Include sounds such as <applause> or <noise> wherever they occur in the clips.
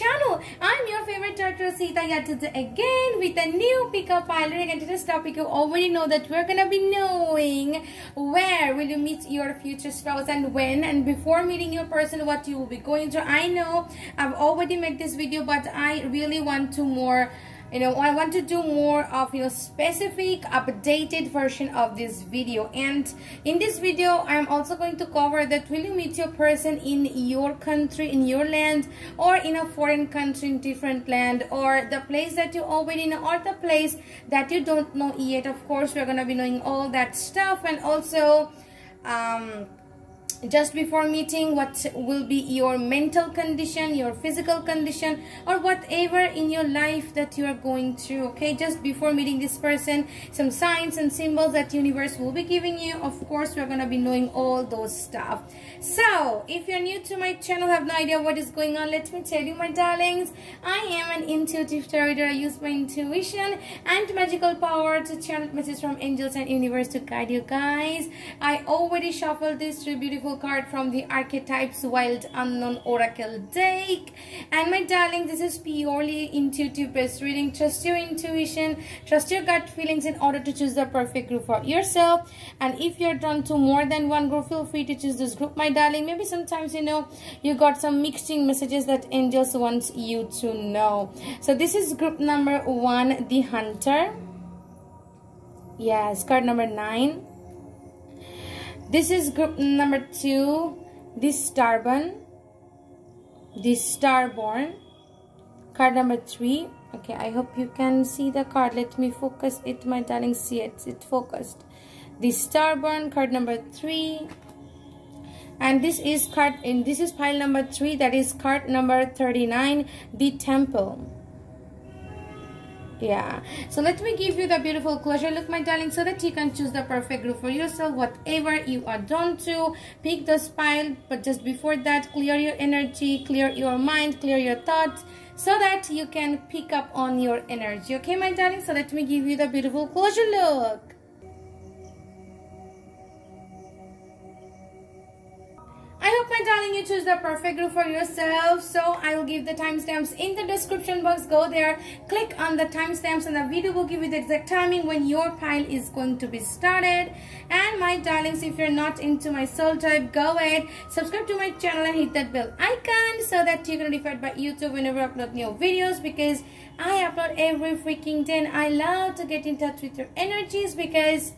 channel. I'm your favorite turtle Srijita here again with a new pickup rig and today's topic you already know that we're gonna be knowing where will you meet your future spouse and when and before meeting your person what you will be going through. I know I've already made this video but I really want to more you know i want to do more of you know specific updated version of this video. And in this video i'm also going to cover that will you meet your person in your country in your land or in a foreign country in different land or the place that you already know or the place that you don't know yet. Of course we're gonna be knowing all that stuff. And also um just before meeting what will be your mental condition your physical condition or whatever in your life that you are going through okay? Just before meeting this person some signs and symbols that universe will be giving you. Of course we're gonna be knowing all those stuff. So if you're new to my channel have no idea what is going on let me tell you my darlings. I am an intuitive tarot i use my intuition and magical power to channel messages from angels and universe to guide you guys. I already shuffled this three beautiful beautiful card from the Archetypes Wild Unknown Oracle deck. And my darling, this is purely intuitive based reading. Trust your intuition, trust your gut feelings in order to choose the perfect group for yourself. And if you're drawn to more than one group, feel free to choose this group, my darling. Maybe sometimes, you know, you got some mixing messages that angels want you to know. So this is group number one, the Hunter. Yes, card number nine this is group number two, this starborn, this starborn. Card number three. Okay, I hope you can see the card. Let me focus it, my darling. See it, it's focused. This starborn, card number three. And this is card, and this is pile number three. That is card number 39, the temple yeah. So let me give you the beautiful closure. Look my darling so that you can choose the perfect group for yourself whatever you are drawn to pick the spine but just before that clear your energy clear your mind clear your thoughts so that you can pick up on your energy. Okay my darling? So let me give you the beautiful closure. Look my darling you choose the perfect group for yourself. So i will give the timestamps in the description box. Go there. Click on the timestamps and the video will give you the exact timing when your pile is going to be started. And my darlings if you're not into my soul type go ahead. Subscribe to my channel and hit that bell icon so that you're notified by youtube whenever i upload new videos because i upload every freaking day and i love to get in touch with your energies because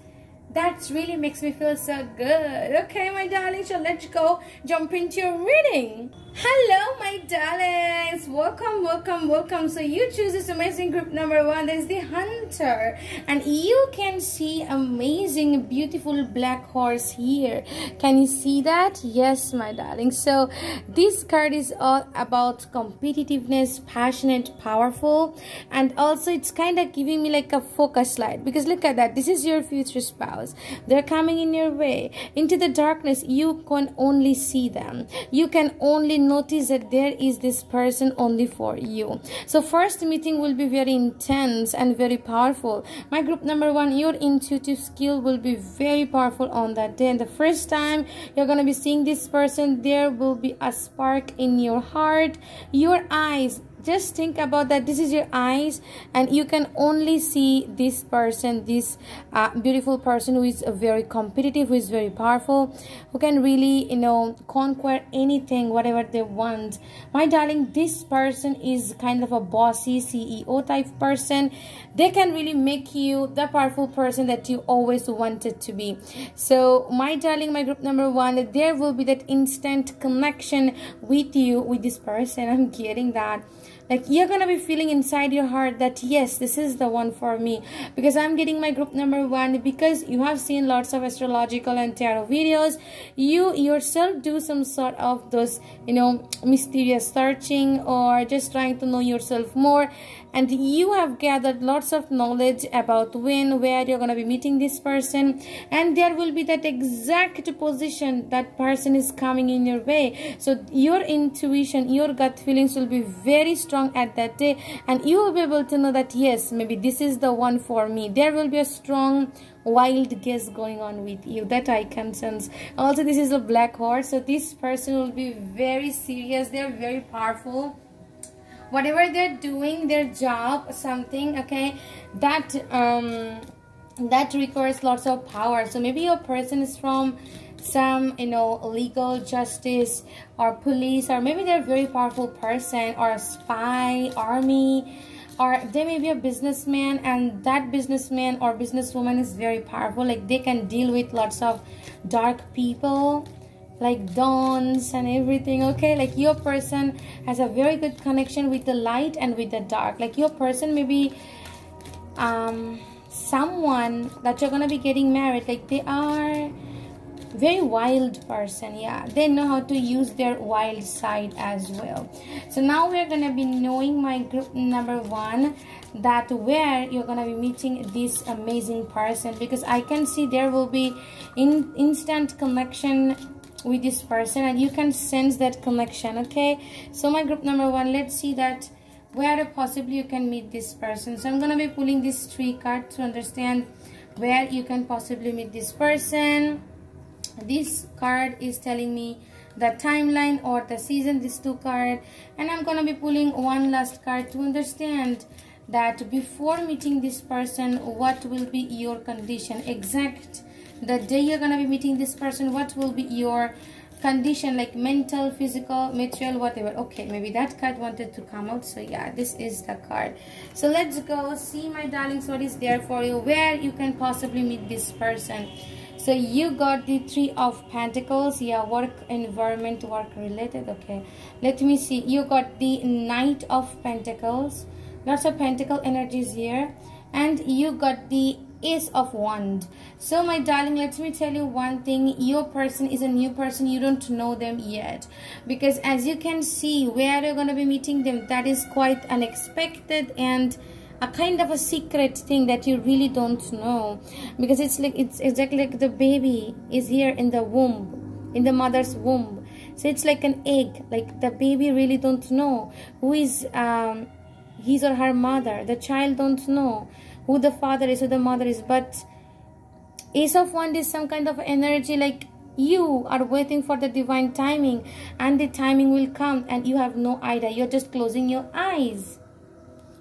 that really makes me feel so good. Okay, my darling, so let's go jump into your reading. Hello, my darlings. Welcome, welcome, welcome. So you choose this amazing group number one. That is the Hunter. And you can see amazing, beautiful black horse here. Can you see that? Yes, my darling. So this card is all about competitiveness, passionate, powerful. And also it's kind of giving me like a focus light. Because look at that. This is your future spouse. They're coming in your way. Into the darkness, you can only see them. You can only notice that there is this person only for you. So first meeting will be very intense and very powerful. My group number one your intuitive skill will be very powerful on that day. And the first time you're to be seeing this person there will be a spark in your heart. Your eyes just think about that. This is your eyes and you can only see this person this uh, beautiful person who is very competitive who is very powerful who can really you know conquer anything whatever they want. My darling this person is kind of a bossy ceo type person. They can really make you the powerful person that you always wanted to be. So my darling my group number one there will be that instant connection with you with this person. <laughs> I'm getting that like you're gonna be feeling inside your heart that yes this is the one for me. Because i'm getting my group number one because you have seen lots of astrological and tarot videos. You yourself do some sort of those you know mysterious searching or just trying to know yourself more and you have gathered lots of knowledge about when where you're going to be meeting this person. And there will be that exact position that person is coming in your way. So your intuition your gut feelings will be very strong at that day. And you will be able to know that yes maybe this is the one for me. There will be a strong wild guess going on with you. That i can sense. Also this is a black horse so this person will be very serious. They're very powerful whatever they're doing their job something okay that um that requires lots of power. So maybe your person is from some you know legal justice or police or maybe they're a very powerful person or a spy army or they may be a businessman and that businessman or businesswoman is very powerful. Like they can deal with lots of dark people like dawns and everything okay? Like your person has a very good connection with the light and with the dark. Like your person maybe um someone that you're gonna be getting married. Like they are very wild person yeah. They know how to use their wild side as well. So now we're gonna be knowing my group number one that where you're gonna be meeting this amazing person because i can see there will be in instant connection with this person and you can sense that connection okay? So my group number one let's see that where possibly you can meet this person. So i'm gonna be pulling these three cards to understand where you can possibly meet this person. This card is telling me the timeline or the season this two card and i'm gonna be pulling one last card to understand that before meeting this person what will be your condition? Exact the day you're gonna be meeting this person what will be your condition like mental physical material whatever. Okay maybe that card wanted to come out so yeah this is the card. So let's go. See my darlings what is there for you? Where you can possibly meet this person? So you got the three of pentacles. Yeah work environment work related. Okay let me see. You got the knight of pentacles. Lots of pentacle energies here. And you got the ace of wand so my darling let me tell you one thing. Your person is a new person. You don't know them yet. Because as you can see where you're going to be meeting them that is quite unexpected and a kind of a secret thing that you really don't know. Because it's like it's exactly like the baby is here in the womb in the mother's womb. So it's like an egg. Like the baby really don't know. Who is um, his or her mother? The child don't know who the father is who the mother is but ace of wand is some kind of energy like you are waiting for the divine timing and the timing will come and you have no idea. You're just closing your eyes.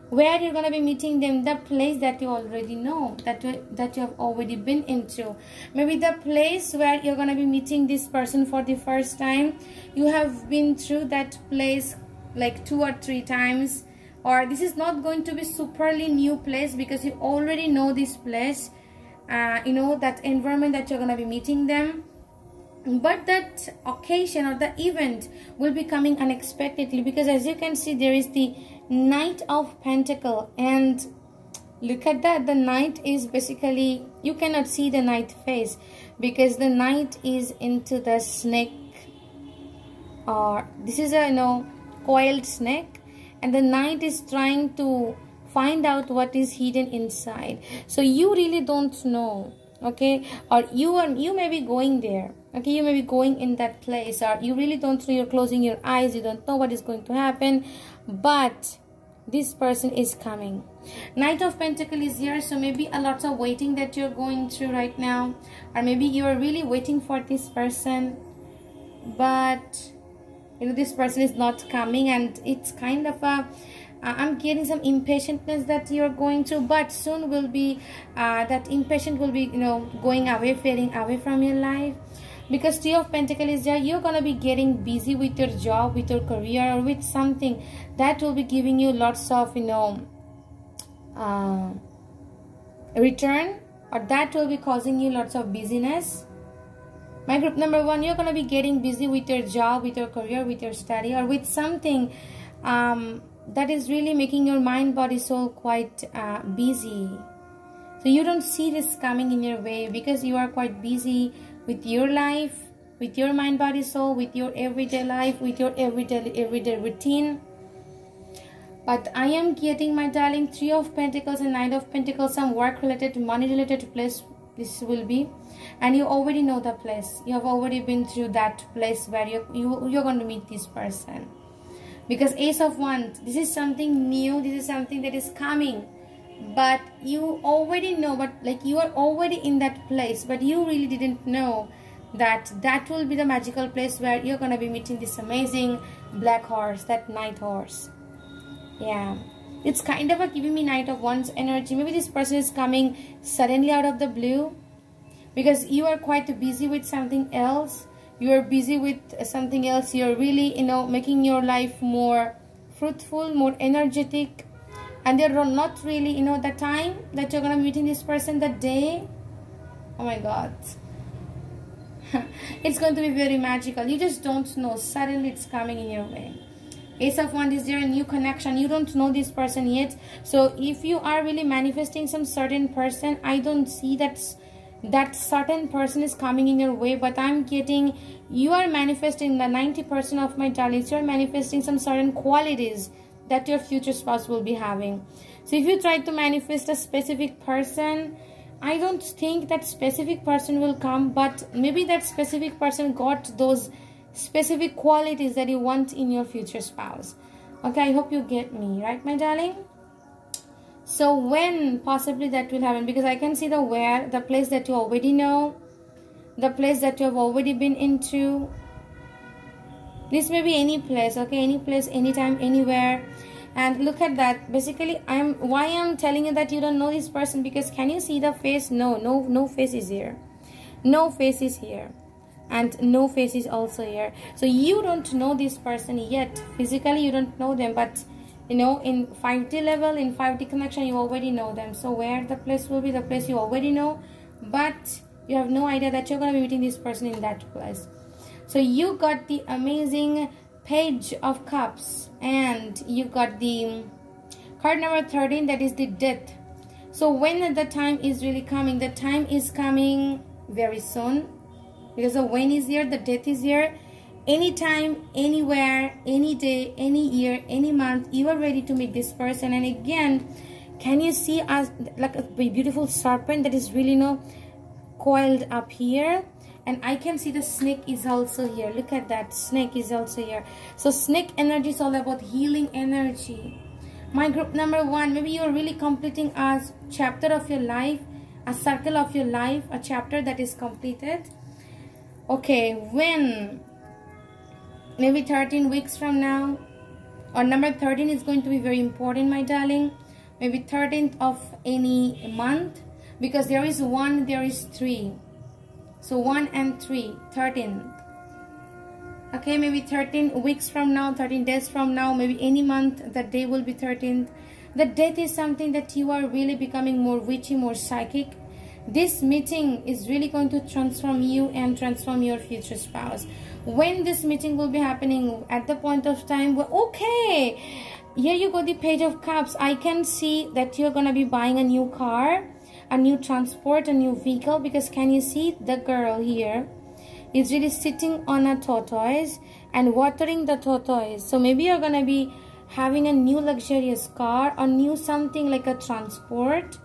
Where you're going to be meeting them? The place that you already know that you, that you have already been into. Maybe the place where you're going to be meeting this person for the first time. You have been through that place like two or three times or this is not going to be superly new place because you already know this place uh, you know that environment that you're going to be meeting them. But that occasion or the event will be coming unexpectedly because as you can see there is the knight of pentacle. And look at that the knight is basically you cannot see the knight face because the knight is into the snake. Or this is a you know coiled snake and the knight is trying to find out what is hidden inside. So you really don't know okay? Or you are you may be going there okay? You may be going in that place or you really don't know you're closing your eyes you don't know what is going to happen. But this person is coming. Knight of pentacle is here so maybe a lot of waiting that you're going through right now. Or maybe you're really waiting for this person. But you know this person is not coming and it's kind of a I'm getting some impatientness that you're going through but soon will be uh, that impatient will be you know going away fading away from your life. Because three of pentacles is there you're gonna be getting busy with your job with your career or with something that will be giving you lots of you know uh, return or that will be causing you lots of busyness my group number one you're gonna be getting busy with your job with your career with your study or with something um, that is really making your mind body soul quite uh, busy. So you don't see this coming in your way because you are quite busy with your life with your mind body soul with your everyday life with your everyday everyday routine. But i am getting my darling three of pentacles and nine of pentacles some work related money related place this will be. And you already know the place. You have already been through that place where you, you you're going to meet this person. Because ace of wands this is something new. This is something that is coming. But you already know but like you are already in that place but you really didn't know that that will be the magical place where you're gonna be meeting this amazing black horse that night horse. Yeah it's kind of a giving me knight of wands energy. Maybe this person is coming suddenly out of the blue because you are quite busy with something else. You are busy with something else. You're really you know making your life more fruitful more energetic. And they're not really you know the time that you're gonna meeting this person that day. Oh my god. <laughs> It's going to be very magical. You just don't know. Suddenly it's coming in your way ace of wands is there a new connection. You don't know this person yet. So if you are really manifesting some certain person i don't see that that certain person is coming in your way but i'm getting you are manifesting the 90 percent of my talents. You're manifesting some certain qualities that your future spouse will be having. So if you try to manifest a specific person I don't think that specific person will come, but maybe that specific person got those specific qualities that you want in your future spouse. Okay, I hope you get me, right, my darling? So when possibly that will happen, because I can see the where, the place that you already know, the place that you have already been into. This may be any place, okay, any place, anytime, anywhere and look at that basically i'm why i'm telling you that you don't know this person because can you see the face no no no face is here no face is here and no face is also here. So you don't know this person yet. Physically you don't know them but you know in 5d level in 5d connection you already know them. So where the place will be the place you already know but you have no idea that you're going to be meeting this person in that place. So you got the amazing page of cups and you got the card number 13 that is the death. So when the time is really coming the time is coming very soon because the when is here the death is here. Anytime anywhere any day any year any month you are ready to meet this person. And again can you see us like a beautiful serpent that is really you know coiled up here? And I can see the snake is also here. Look at that. Snake is also here. So snake energy is all about healing energy. My group number one maybe you're really completing a chapter of your life a circle of your life a chapter that is completed okay when maybe 13 weeks from now or number 13 is going to be very important my darling maybe 13th of any month because there is one there is three so 1 and 3, 13. Okay, maybe 13 weeks from now, 13 days from now, maybe any month, the day will be 13th. The death is something that you are really becoming more witchy, more psychic. This meeting is really going to transform you and transform your future spouse. When this meeting will be happening at the point of time, okay, here you go, the page of cups. I can see that you're to be buying a new car a new transport, a new vehicle because can you see the girl here is really sitting on a tortoise and watering the tortoise. So maybe you're to be having a new luxurious car or new something like a transport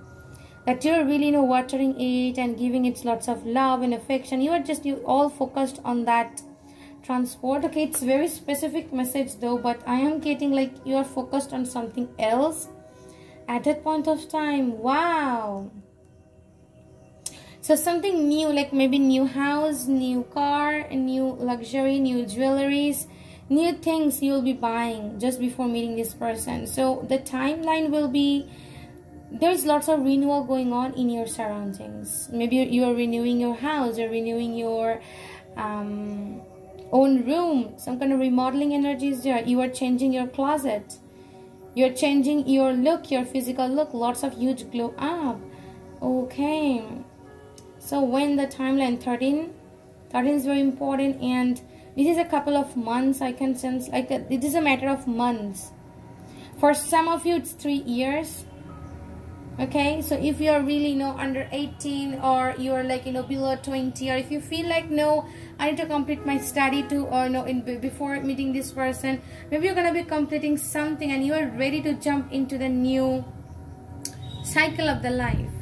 that you're really you know watering it and giving it lots of love and affection. You are just you all focused on that transport. Okay it's very specific message though but i am getting like you are focused on something else at that point of time. Wow. So something new like maybe new house new car new luxury new jewelries new things you'll be buying just before meeting this person. So the timeline will be there's lots of renewal going on in your surroundings. Maybe you are renewing your house you're renewing your um, own room. Some kind of remodeling energy is there. You are changing your closet. You're changing your look your physical look. Lots of huge glow up. Okay. So when the timeline 13 13 is very important and this is a couple of months i can sense like that it is a matter of months. For some of you it's three years okay so if you're really you know under 18 or you're like you know below 20 or if you feel like no i need to complete my study to or no in before meeting this person maybe you're gonna be completing something and you are ready to jump into the new cycle of the life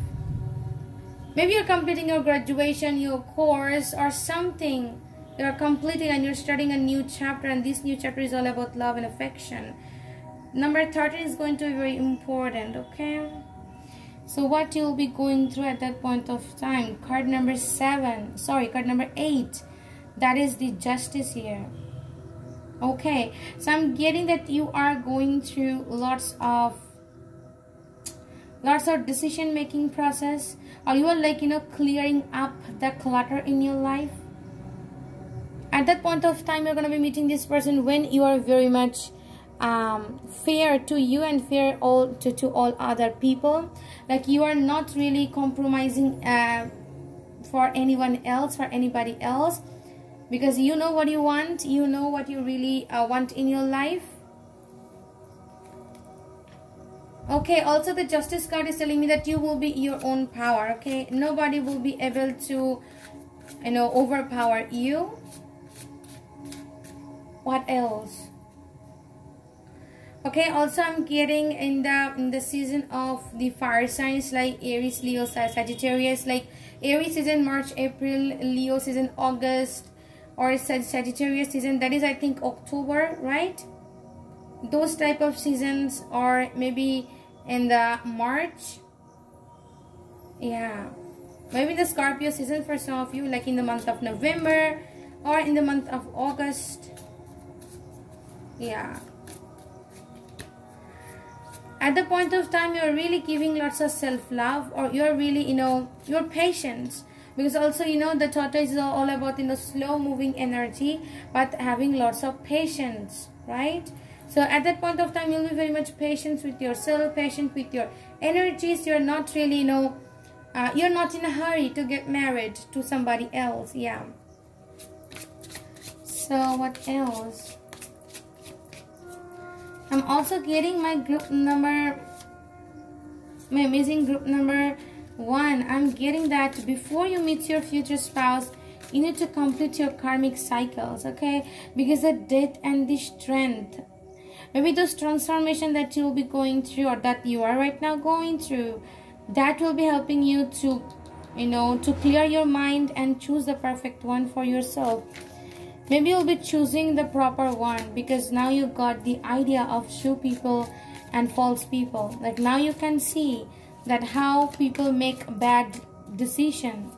Maybe you're completing your graduation, your course, or something. You're completing and you're starting a new chapter, and this new chapter is all about love and affection. Number 13 is going to be very important, okay? So what you'll be going through at that point of time. Card number 7. Sorry, card number 8. That is the justice here. okay so i'm getting that you are going through lots of lots of decision making process or you are like you know clearing up the clutter in your life at that point of time you're going to be meeting this person when you are very much um, fair to you and fair all to, to all other people. Like you are not really compromising uh, for anyone else for anybody else. Because you know what you want you know what you really uh, want in your life. Okay also the justice card is telling me that you will be your own power okay? Nobody will be able to you know overpower you. What else okay also i'm getting in the in the season of the fire signs like aries leo sagittarius like aries season march april leo season august or Sagittarius season that is I think October right? Those type of seasons or maybe in the March. Yeah. Maybe the Scorpio season for some of you like in the month of November or in the month of August. Yeah at the point of time you're really giving lots of self-love or you're really you know your patience. Because also you know the tortoise is all about in the slow moving energy but having lots of patience right? So at that point of time you'll be very much patient with yourself patient with your energies. You're not really you know uh, you're not in a hurry to get married to somebody else. Yeah. So what else i'm also getting my group number my amazing group number one, I'm getting that before you meet your future spouse, you need to complete your karmic cycles, okay? Because the death and the strength, maybe those transformation that you'll be going through or that you are right now going through, that will be helping you to, you know, to clear your mind and choose the perfect one for yourself. Maybe you'll be choosing the proper one because now you've got the idea of true people and false people. Like now you can see that how people make bad decision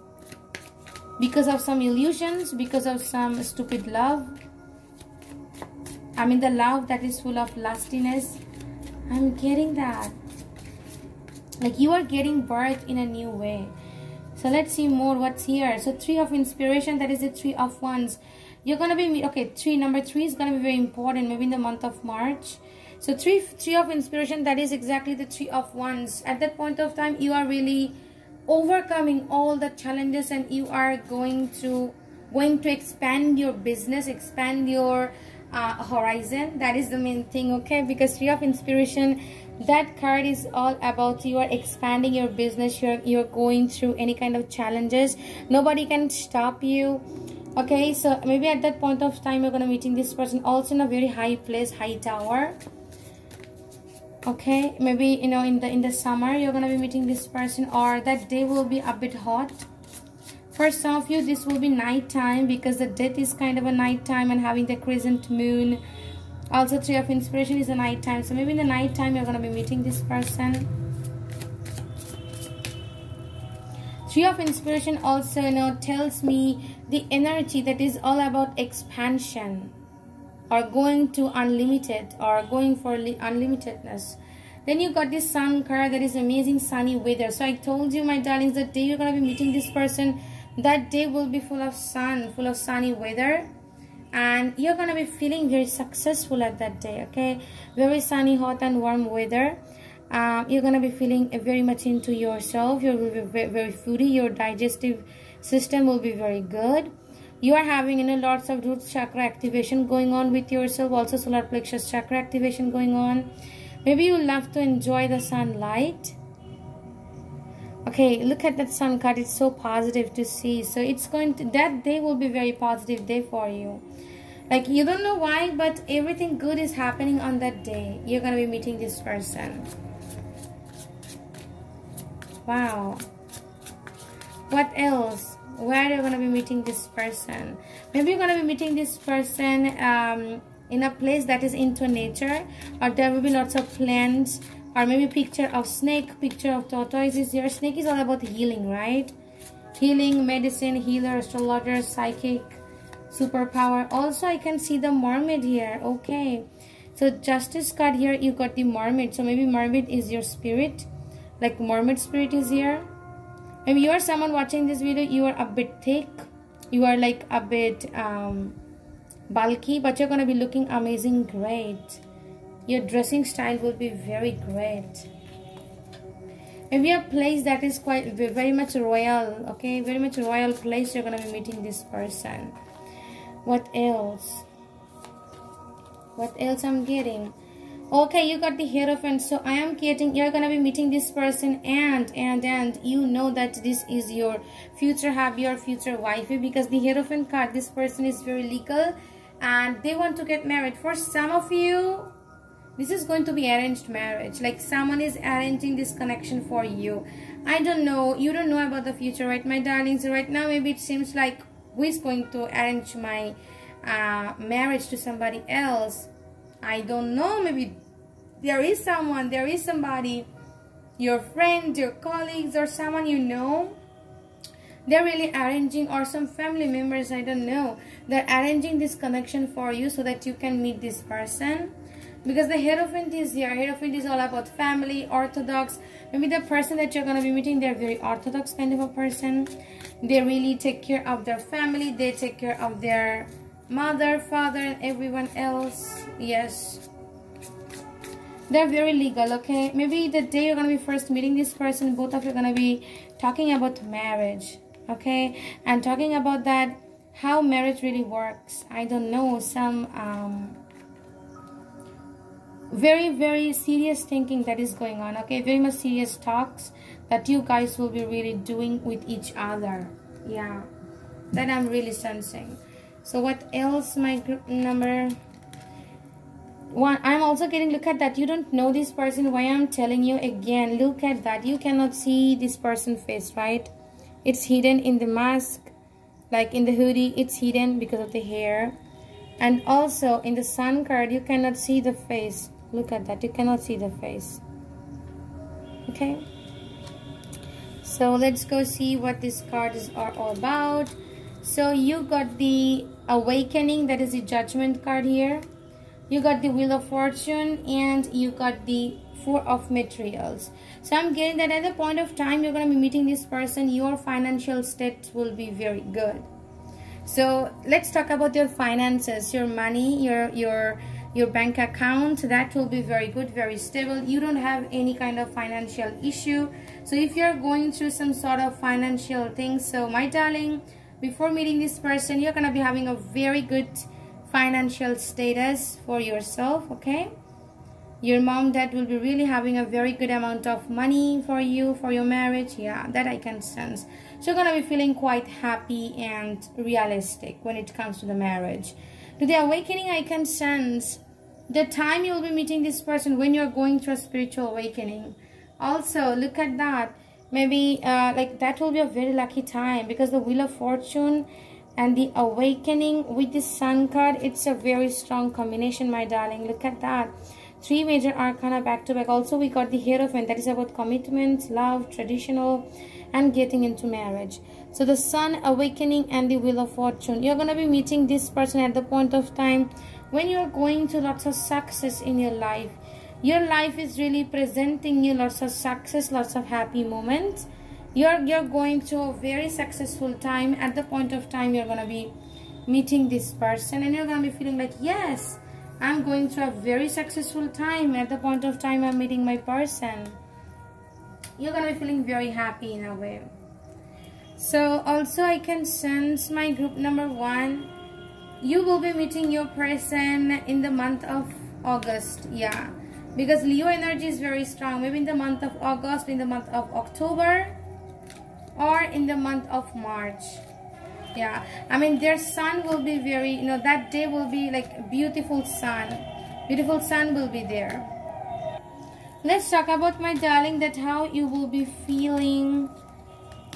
because of some illusions because of some stupid love. I mean the love that is full of lustiness. I'm getting that. Like you are getting birth in a new way. So let's see more. What's here? So three of inspiration. That is the three of wands you're gonna be okay three number three is gonna be very important maybe in the month of march. So three three of inspiration that is exactly the three of wands at that point of time you are really overcoming all the challenges and you are going to going to expand your business expand your uh, horizon. That is the main thing okay? Because three of inspiration that card is all about you are expanding your business. You're you're going through any kind of challenges. Nobody can stop you okay so maybe at that point of time you're gonna meeting this person also in a very high place high tower. Okay maybe you know in the in the summer you're gonna be meeting this person or that day will be a bit hot. For some of you this will be night time because the death is kind of a night time and having the crescent moon. Also three of inspiration is a night time. So maybe in the night time you're gonna be meeting this person. Three of inspiration also you know tells me the energy that is all about expansion or going to unlimited or going for unlimitedness. Then you got this sun card that is amazing sunny weather. So i told you my darlings the day you're gonna be meeting this person. That day will be full of sun full of sunny weather. And you're gonna be feeling very successful at that day okay? Very sunny hot and warm weather. Um, you're gonna be feeling very much into yourself. You're very, very foodie. Your digestive system will be very good. You are having you know lots of root chakra activation going on with yourself also solar plexus chakra activation going on. Maybe you love to enjoy the sunlight. Okay look at that sun card it's so positive to see. So it's going to that day will be very positive day for you. Like you don't know why but everything good is happening on that day. You're gonna be meeting this person. Wow. What else where are you're going to be meeting this person? Maybe you're going to be meeting this person um, in a place that is into nature or there will be lots of plants or maybe picture of snake picture of tortoise is here. Snake is all about healing right? Healing medicine healer astrologer psychic superpower. Also i can see the mermaid here okay. So justice card here you got the mermaid. So maybe mermaid is your spirit like mermaid spirit is here maybe you are someone watching this video you are a bit thick. You are like a bit um, bulky but you're gonna be looking amazing great. Your dressing style will be very great. If you're a place that is quite very much royal okay very much royal place you're gonna be meeting this person. What else? What else i'm getting okay you got the hierophant so i am getting you're gonna be meeting this person and and and you know that this is your future hubby or future wifey because the hierophant card this person is very legal and they want to get married. For some of you this is going to be arranged marriage. Like someone is arranging this connection for you. I don't know. You don't know about the future right my darlings? Right now maybe it seems like who is going to arrange my uh, marriage to somebody else I don't know maybe there is someone there is somebody your friend your colleagues or someone you know they're really arranging or some family members I don't know they're arranging this connection for you so that you can meet this person because the Hierophant is here. Hierophant is all about family, orthodox. Maybe the person that you're going to be meeting, they're very orthodox kind of a person. They really take care of their family. They take care of their mother, father, and everyone else. Yes. They're very legal, okay? Maybe the day you're going to be first meeting this person, both of you are going to be talking about marriage, okay? And talking about that, how marriage really works. I don't know, some... um very very serious thinking that is going on okay very much serious talks that you guys will be really doing with each other yeah that i'm really sensing so what else my group number one? I'm also getting look at that. You don't know this person. Why i'm telling you again look at that. You cannot see this person face right? It's hidden in the mask like in the hoodie. It's hidden because of the hair. And also in the sun card you cannot see the face. Look at that. You cannot see the face. Okay? So let's go see what these cards are all about. So you got the awakening that is the judgment card here. You got the wheel of fortune and you got the four of materials. So i'm getting that at the point of time you're going to be meeting this person your financial state will be very good. So let's talk about your finances your money your your your bank account. That will be very good very stable. You don't have any kind of financial issue. So if you're going through some sort of financial thing so my darling before meeting this person you're gonna be having a very good financial status for yourself okay? Your mom dad will be really having a very good amount of money for you for your marriage. Yeah that i can sense. So you're gonna be feeling quite happy and realistic when it comes to the marriage. To the awakening i can sense the time you'll be meeting this person when you're going through a spiritual awakening. Also look at that maybe uh, like that will be a very lucky time because the wheel of fortune and the awakening with the sun card it's a very strong combination my darling. Look at that. Three major arcana back to back. Also we got the hierophant that is about commitment love traditional and getting into marriage. So the sun awakening and the wheel of fortune. You're going to be meeting this person at the point of time when you're going to lots of success in your life your life is really presenting you lots of success lots of happy moments. You're you're going to a very successful time. At the point of time you're going to be meeting this person and you're going to be feeling like yes i'm going through a very successful time. At the point of time i'm meeting my person. You're going to be feeling very happy in a way. So also i can sense my group number one. You will be meeting your person in the month of August yeah because Leo energy is very strong. Maybe in the month of August in the month of October or in the month of March. Yeah. I mean their sun will be very you know that day will be like beautiful sun. Beautiful sun will be there. Let's talk about my darling that how you will be feeling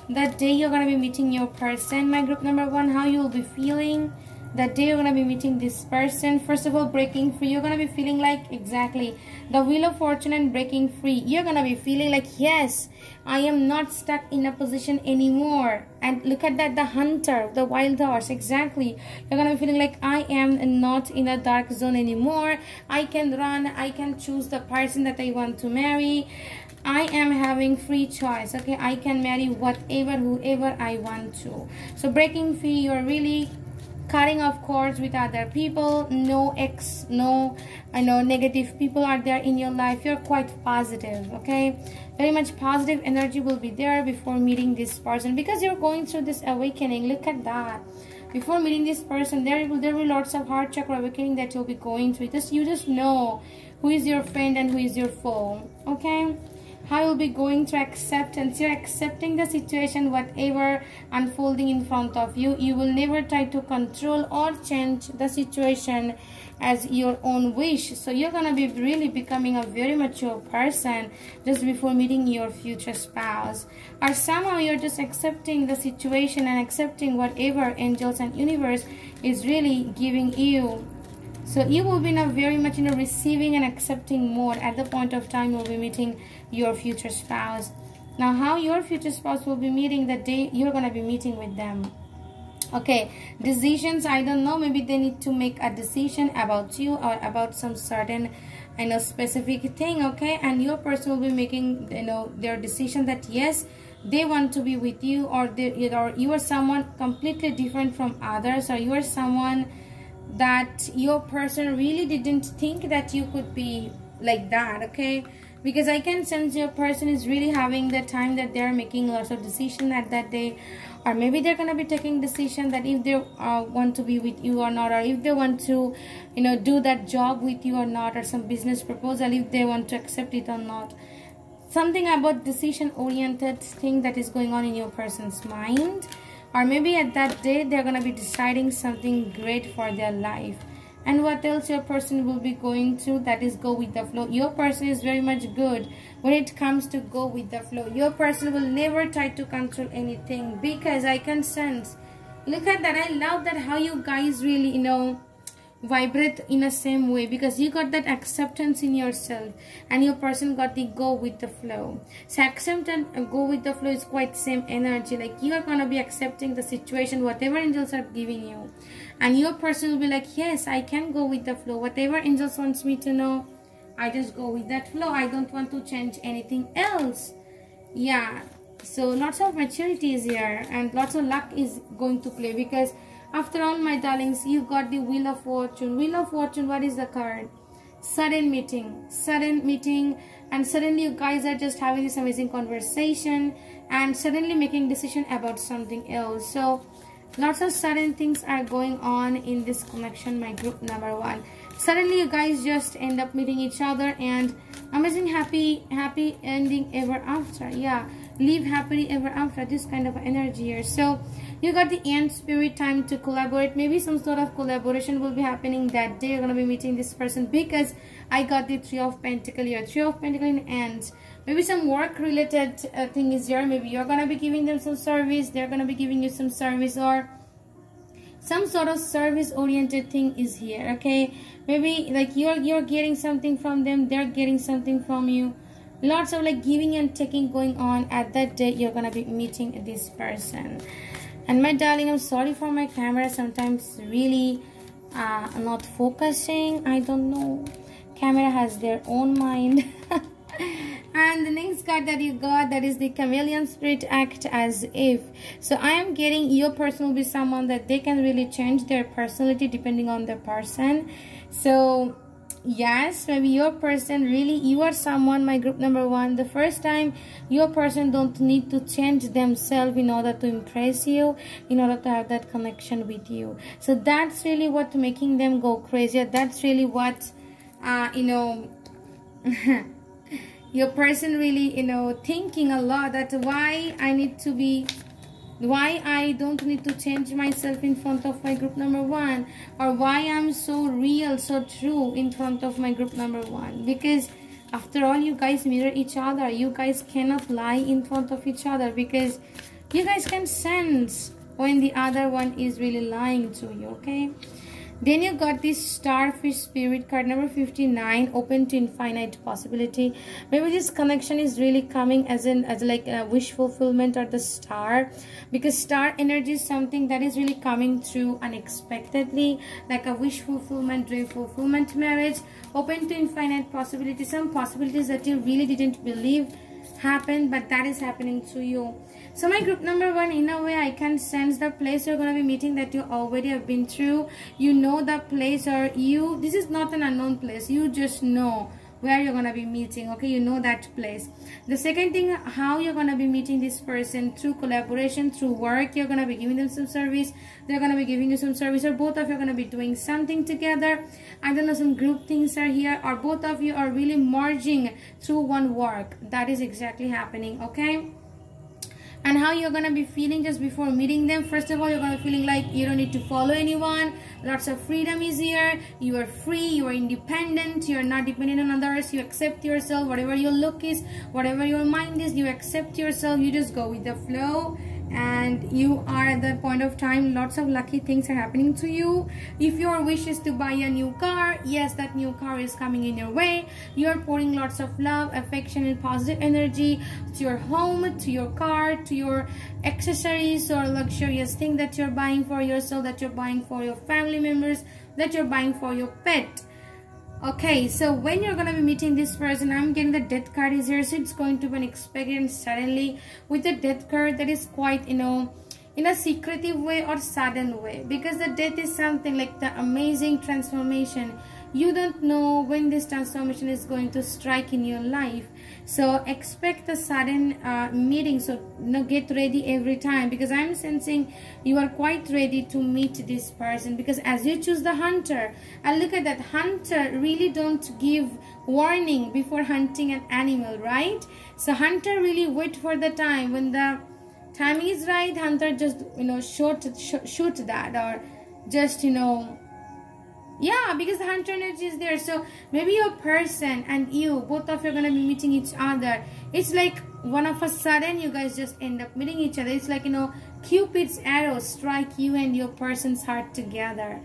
that day you're gonna be meeting your person. My group number one how you will be feeling that day you're gonna be meeting this person. First of all breaking free. You're gonna be feeling like exactly the wheel of fortune and breaking free. You're gonna be feeling like yes i am not stuck in a position anymore. And look at that the hunter the wild horse. Exactly. You're gonna be feeling like i am not in a dark zone anymore. I can run. I can choose the person that i want to marry. I am having free choice okay? I can marry whatever whoever I want to. So breaking free you're really cutting off cords with other people. No ex no i know negative people are there in your life. You're quite positive okay? Very much positive energy will be there before meeting this person. Because you're going through this awakening look at that. Before meeting this person there will there will lots of heart chakra awakening that you'll be going through. Just you just know who is your friend and who is your foe okay how you'll be going to acceptance you're accepting the situation whatever unfolding in front of you. You will never try to control or change the situation as your own wish. So you're gonna be really becoming a very mature person just before meeting your future spouse. Or somehow you're just accepting the situation and accepting whatever angels and universe is really giving you so you will be now very much in a receiving and accepting mode at the point of time you'll be meeting your future spouse. Now how your future spouse will be meeting the day you're gonna be meeting with them. Okay decisions i don't know maybe they need to make a decision about you or about some certain you know specific thing okay? And your person will be making you know their decision that yes they want to be with you or they or you are someone completely different from others or you are someone that your person really didn't think that you could be like that okay? Because i can sense your person is really having the time that they're making lots of decision at that day. Or maybe they're gonna be taking decision that if they uh, want to be with you or not or if they want to you know do that job with you or not or some business proposal if they want to accept it or not. Something about decision oriented thing that is going on in your person's mind or maybe at that day they're going to be deciding something great for their life. And what else your person will be going through that is go with the flow? Your person is very much good when it comes to go with the flow. Your person will never try to control anything because i can sense. Look at that. I love that how you guys really you know vibrate in the same way because you got that acceptance in yourself and your person got the go with the flow. So accept and go with the flow is quite same energy. Like you are gonna be accepting the situation whatever angels are giving you. And your person will be like yes i can go with the flow. Whatever angels wants me to know i just go with that flow. I don't want to change anything else. Yeah. So lots of maturity is here and lots of luck is going to play because after all, my darlings, you got the Wheel of Fortune. Wheel of Fortune, what is the card? Sudden meeting. Sudden meeting. And suddenly you guys are just having this amazing conversation. And suddenly making decision about something else. So, lots of sudden things are going on in this connection, my group number one. Suddenly you guys just end up meeting each other and amazing happy happy ending ever after yeah live happily ever after this kind of energy here so you got the end spirit time to collaborate. Maybe some sort of collaboration will be happening that day. You're gonna be meeting this person because i got the three of pentacle. Here three of pentacle ends maybe some work related uh, thing is here. Maybe you're gonna be giving them some service. They're gonna be giving you some service or some sort of service oriented thing is here okay? Maybe like you're you're getting something from them. They're getting something from you. Lots of like giving and taking going on. At that day you're gonna be meeting this person and my darling i'm sorry for my camera. Sometimes really uh, not focusing. I don't know. Camera has their own mind. <laughs> And the next card that you got that is the chameleon spirit act as if. So i am getting your person will be someone that they can really change their personality depending on the person. So yes maybe your person really you are someone my group number one. The first time your person don't need to change themselves in order to impress you in order to have that connection with you. So that's really what making them go crazy. That's really what uh you know <laughs> your person really you know thinking a lot that why i need to be why I don't need to change myself in front of my group number one? Or why I'm so real, so true in front of my group number one? Because after all you guys mirror each other. You guys cannot lie in front of each other because you guys can sense when the other one is really lying to you okay then you got this starfish spirit card number 59 open to infinite possibility. Maybe this connection is really coming as in as like a wish fulfillment or the star because star energy is something that is really coming through unexpectedly like a wish fulfillment dream fulfillment marriage open to infinite possibility. Some possibilities that you really didn't believe happened but that is happening to you so my group number one in a way i can sense the place you're going to be meeting that you already have been through. You know the place or you this is not an unknown place. You just know where you're gonna be meeting okay? You know that place. The second thing how you're gonna be meeting this person through collaboration through work you're gonna be giving them some service they're gonna be giving you some service or both of you are gonna be doing something together. I don't know some group things are here or both of you are really merging through one work. That is exactly happening okay and how you're gonna be feeling just before meeting them. First of all you're gonna be feeling like you don't need to follow anyone. Lots of freedom is here. You are free you are independent you're not dependent on others. You accept yourself. Whatever your look is whatever your mind is you accept yourself. You just go with the flow and you are at that point of time lots of lucky things are happening to you. If your wish is to buy a new car yes that new car is coming in your way. You are pouring lots of love affection and positive energy to your home to your car to your accessories or luxurious thing that you're buying for yourself that you're buying for your family members that you're buying for your pet okay so when you're gonna be meeting this person i'm getting the death card is here so it's going to be an experience suddenly with the death card that is quite you know in a secretive way or sudden way. Because the death is something like the amazing transformation. You don't know when this transformation is going to strike in your life so expect a sudden uh, meeting. So you know, get ready every time because i'm sensing you are quite ready to meet this person because as you choose the hunter and look at that hunter really don't give warning before hunting an animal right? So hunter really wait for the time. When the timing is right hunter just you know shoot shoot that or just you know yeah because the hunter energy is there. So maybe your person and you both of you are gonna be meeting each other. It's like one of a sudden you guys just end up meeting each other. It's like you know cupid's arrow strike you and your person's heart together.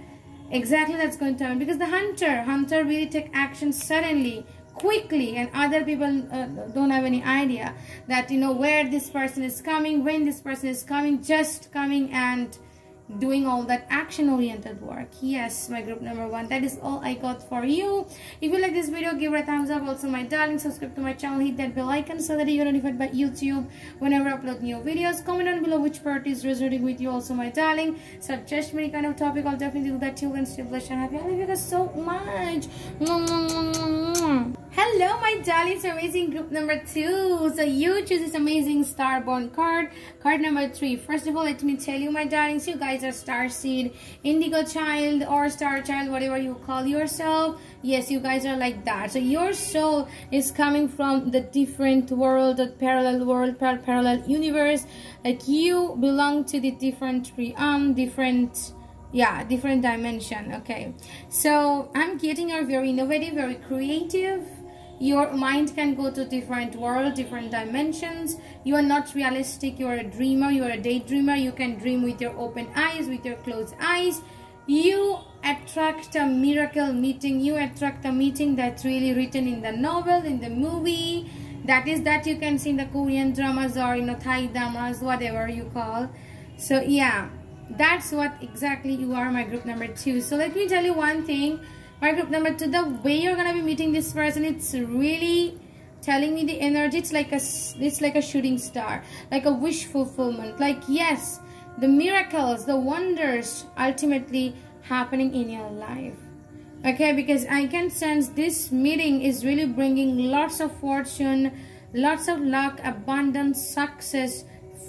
Exactly that's going to happen. Because the hunter hunter really take action suddenly quickly and other people uh, don't have any idea that you know where this person is coming when this person is coming just coming and doing all that action oriented work. Yes my group number one that is all i got for you. If you like this video give it a thumbs up. Also my darling subscribe to my channel. Hit that bell icon so that you're notified by youtube whenever i upload new videos. Comment down below which part is resonating with you also my darling. Suggest me any kind of topic. I'll definitely do that till then stay blessed and happy. I love you guys so much. Hello my darlings amazing group number two. So you choose this amazing starborn card. Card number three. First of all let me tell you my darlings you guys are star seed indigo child or star child whatever you call yourself. Yes you guys are like that. So your soul is coming from the different world the parallel world par parallel universe. Like you belong to the different realm um, different yeah different dimension. Okay. So i'm getting are very innovative very creative your mind can go to different world different dimensions. You are not realistic. You are a dreamer. You are a daydreamer. You can dream with your open eyes with your closed eyes. You attract a miracle meeting. You attract a meeting that's really written in the novel in the movie. That is that you can see in the korean dramas or you know thai dramas whatever you call. So yeah that's what exactly you are my group number two. So let me tell you one thing my group number two the way you're gonna be meeting this person it's really telling me the energy. It's like a it's like a shooting star like a wish fulfillment. Like yes the miracles the wonders ultimately happening in your life. Okay because i can sense this meeting is really bringing lots of fortune lots of luck abundance success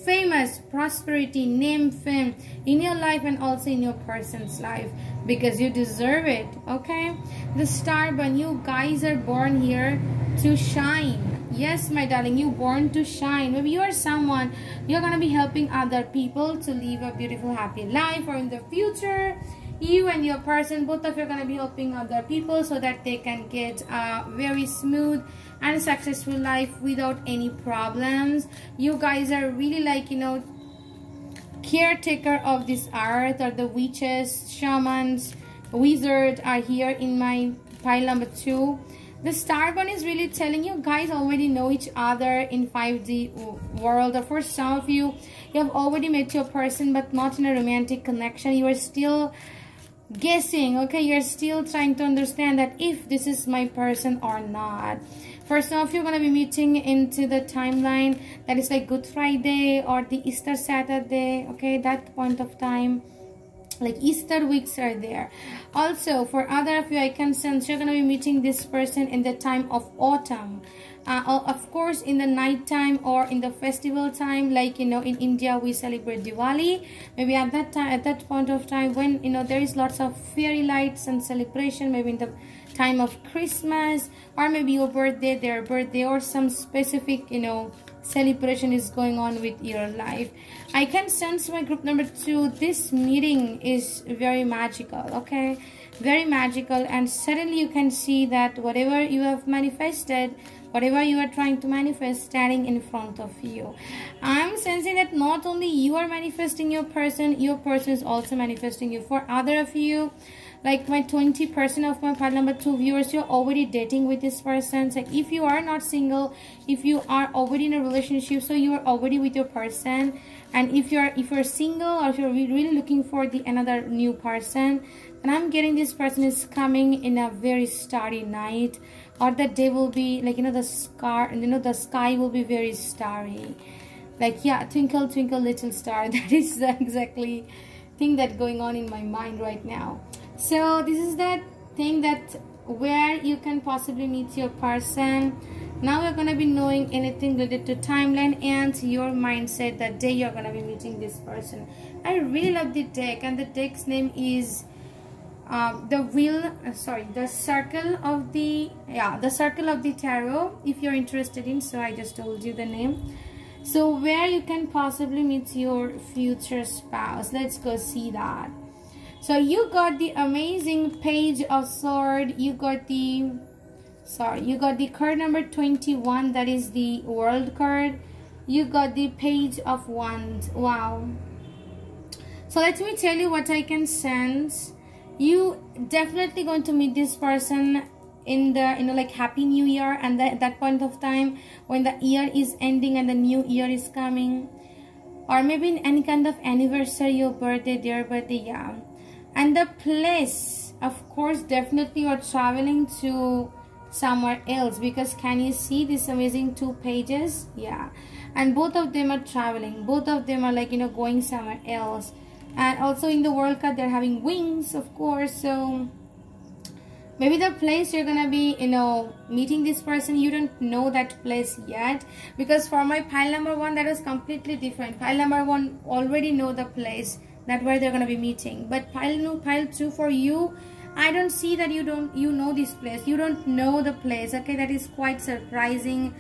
famous prosperity name fame in your life and also in your person's life because you deserve it okay? The star but you guys are born here to shine. Yes my darling you born to shine. Maybe you are someone you're gonna be helping other people to live a beautiful happy life or in the future. You and your person both of you are going to be helping other people so that they can get a very smooth and successful life without any problems. You guys are really like you know caretaker of this earth. Or the witches shamans wizards are here in my pile number two. The star one is really telling you guys already know each other in 5d world. Or for some of you you have already met your person but not in a romantic connection. You are still guessing okay? You're still trying to understand that if this is my person or not for some of you going to be meeting into the timeline that is like good friday or the easter saturday okay? That point of time like easter weeks are there. Also for other of you i can sense you're going to be meeting this person in the time of autumn. Uh, of course in the night time or in the festival time like you know in india we celebrate diwali. Maybe at that time at that point of time when you know there is lots of fairy lights and celebration maybe in the time of christmas or maybe your birthday their birthday or some specific you know celebration is going on with your life. I can sense my group number two this meeting is very magical okay? Very magical and suddenly you can see that whatever you have manifested whatever you are trying to manifest standing in front of you. I'm sensing that not only you are manifesting your person your person is also manifesting you. For other of you like my 20 percent of my pile number two viewers you're already dating with this person. Like if you are not single if you are already in a relationship so you are already with your person. And if you're if you're single or if you're really looking for the another new person and i'm getting this person is coming in a very starry night or that day will be like you know the scar and you know the sky will be very starry. Like yeah twinkle twinkle little star. <laughs> That is exactly thing that going on in my mind right now. So this is that thing that where you can possibly meet your person. Now you're gonna be knowing anything related to timeline and your mindset that day you're gonna be meeting this person. I really love the deck and the deck's name is um, the wheel uh, sorry the circle of the yeah the circle of the tarot if you're interested in so i just told you the name. So where you can possibly meet your future spouse. Let's go see that. So you got the amazing page of sword you got the sorry you got the card number 21 that is the world card. You got the page of wands. Wow. So let me tell you what i can sense you definitely going to meet this person in the you know like happy new year and at that point of time when the year is ending and the new year is coming or maybe in any kind of anniversary your birthday their birthday yeah. And the place of course definitely you're traveling to somewhere else because can you see this amazing two pages? Yeah. And both of them are traveling. Both of them are like you know going somewhere else and also in the world cup they're having wings of course so maybe the place you're gonna be you know meeting this person you don't know that place yet. Because for my pile number one that was completely different. Pile number one already know the place that where they're gonna be meeting. But pile no pile two for you i don't see that you don't you know this place. You don't know the place okay? That is quite surprising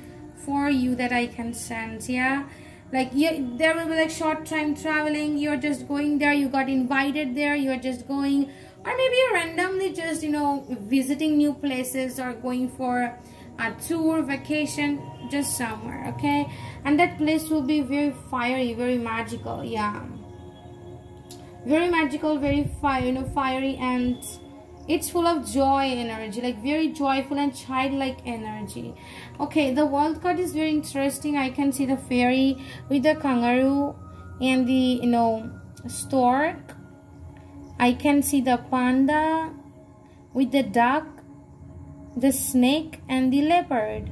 for you that i can sense yeah like you, there will be like short time traveling. You're just going there. You got invited there. You're just going. Or maybe you're randomly just you know visiting new places or going for a tour vacation just somewhere okay? And that place will be very fiery very magical yeah. Very magical very fire you know fiery and it's full of joy energy like very joyful and childlike energy. Okay the world card is very interesting. I can see the fairy with the kangaroo and the you know stork. I can see the panda with the duck the snake and the leopard.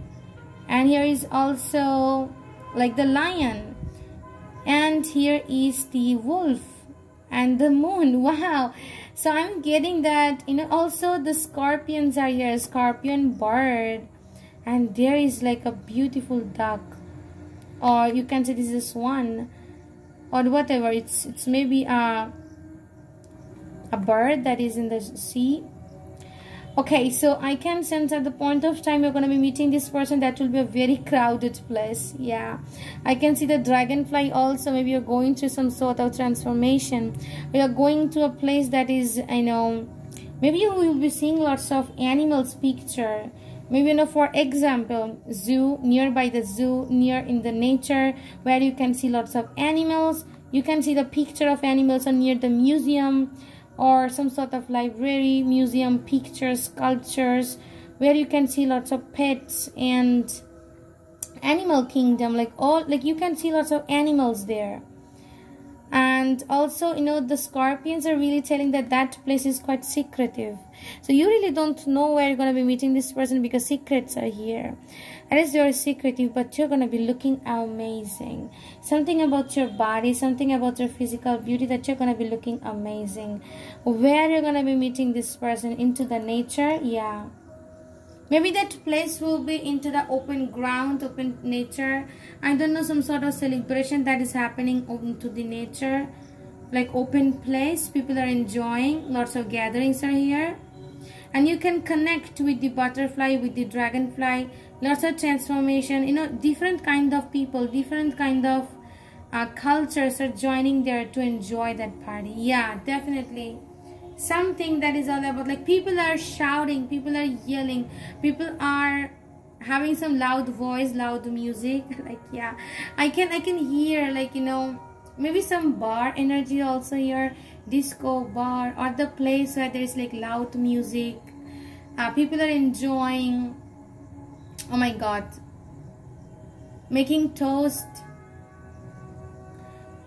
And here is also like the lion. And here is the wolf and the moon. <laughs> Wow so i'm getting that you know also the scorpions are here scorpion bird. And there is like a beautiful duck. Or you can say this is a swan or whatever it's it's maybe a a bird that is in the sea okay so i can sense at the point of time you're going to be meeting this person that will be a very crowded place. Yeah. I can see the dragonfly also. Maybe you're going through some sort of transformation. You're going to a place that is you know maybe you will be seeing lots of animals picture. Maybe you know for example zoo nearby the zoo near in the nature where you can see lots of animals. You can see the picture of animals near the museum or some sort of library museum pictures sculptures where you can see lots of pets and animal kingdom like all like you can see lots of animals there. And also you know the scorpions are really telling that that place is quite secretive. So you really don't know where you're going to be meeting this person because secrets are here it is your secretive but you're to be looking amazing. Something about your body something about your physical beauty that you're to be looking amazing. Where you're to be meeting this person? Into the nature? Yeah. Maybe that place will be into the open ground open nature. I don't know some sort of celebration that is happening into the nature. Like open place people are enjoying lots of gatherings are here. And you can connect with the butterfly with the dragonfly lots of transformation you know different kind of people different kind of uh, cultures are joining there to enjoy that party. Yeah definitely. Something that is all about like people are shouting people are yelling people are having some loud voice loud music <laughs> like yeah. I can i can hear like you know maybe some bar energy also here disco bar or the place where there's like loud music. Uh, people are enjoying oh my god. Making toast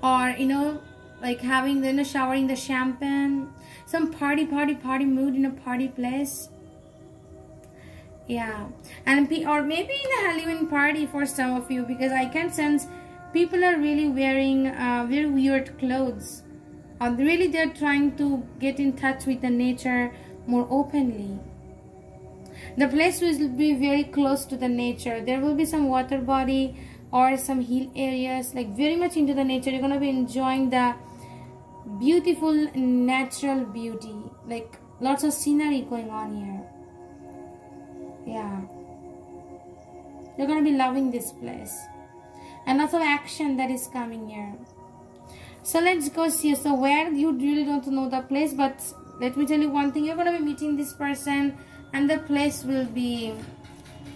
or you know like having the you know, showering the champagne. Some party party party mood in a party place. Yeah. And or maybe in a halloween party for some of you because i can sense people are really wearing uh, very weird clothes. Uh, really they're trying to get in touch with the nature more openly the place will be very close to the nature. There will be some water body or some hill areas like very much into the nature. You're going to be enjoying the beautiful natural beauty. Like lots of scenery going on here. Yeah. You're gonna be loving this place. And lots of action that is coming here. So let's go see. So where you really don't know the place but let me tell you one thing. You're gonna be meeting this person and the place will be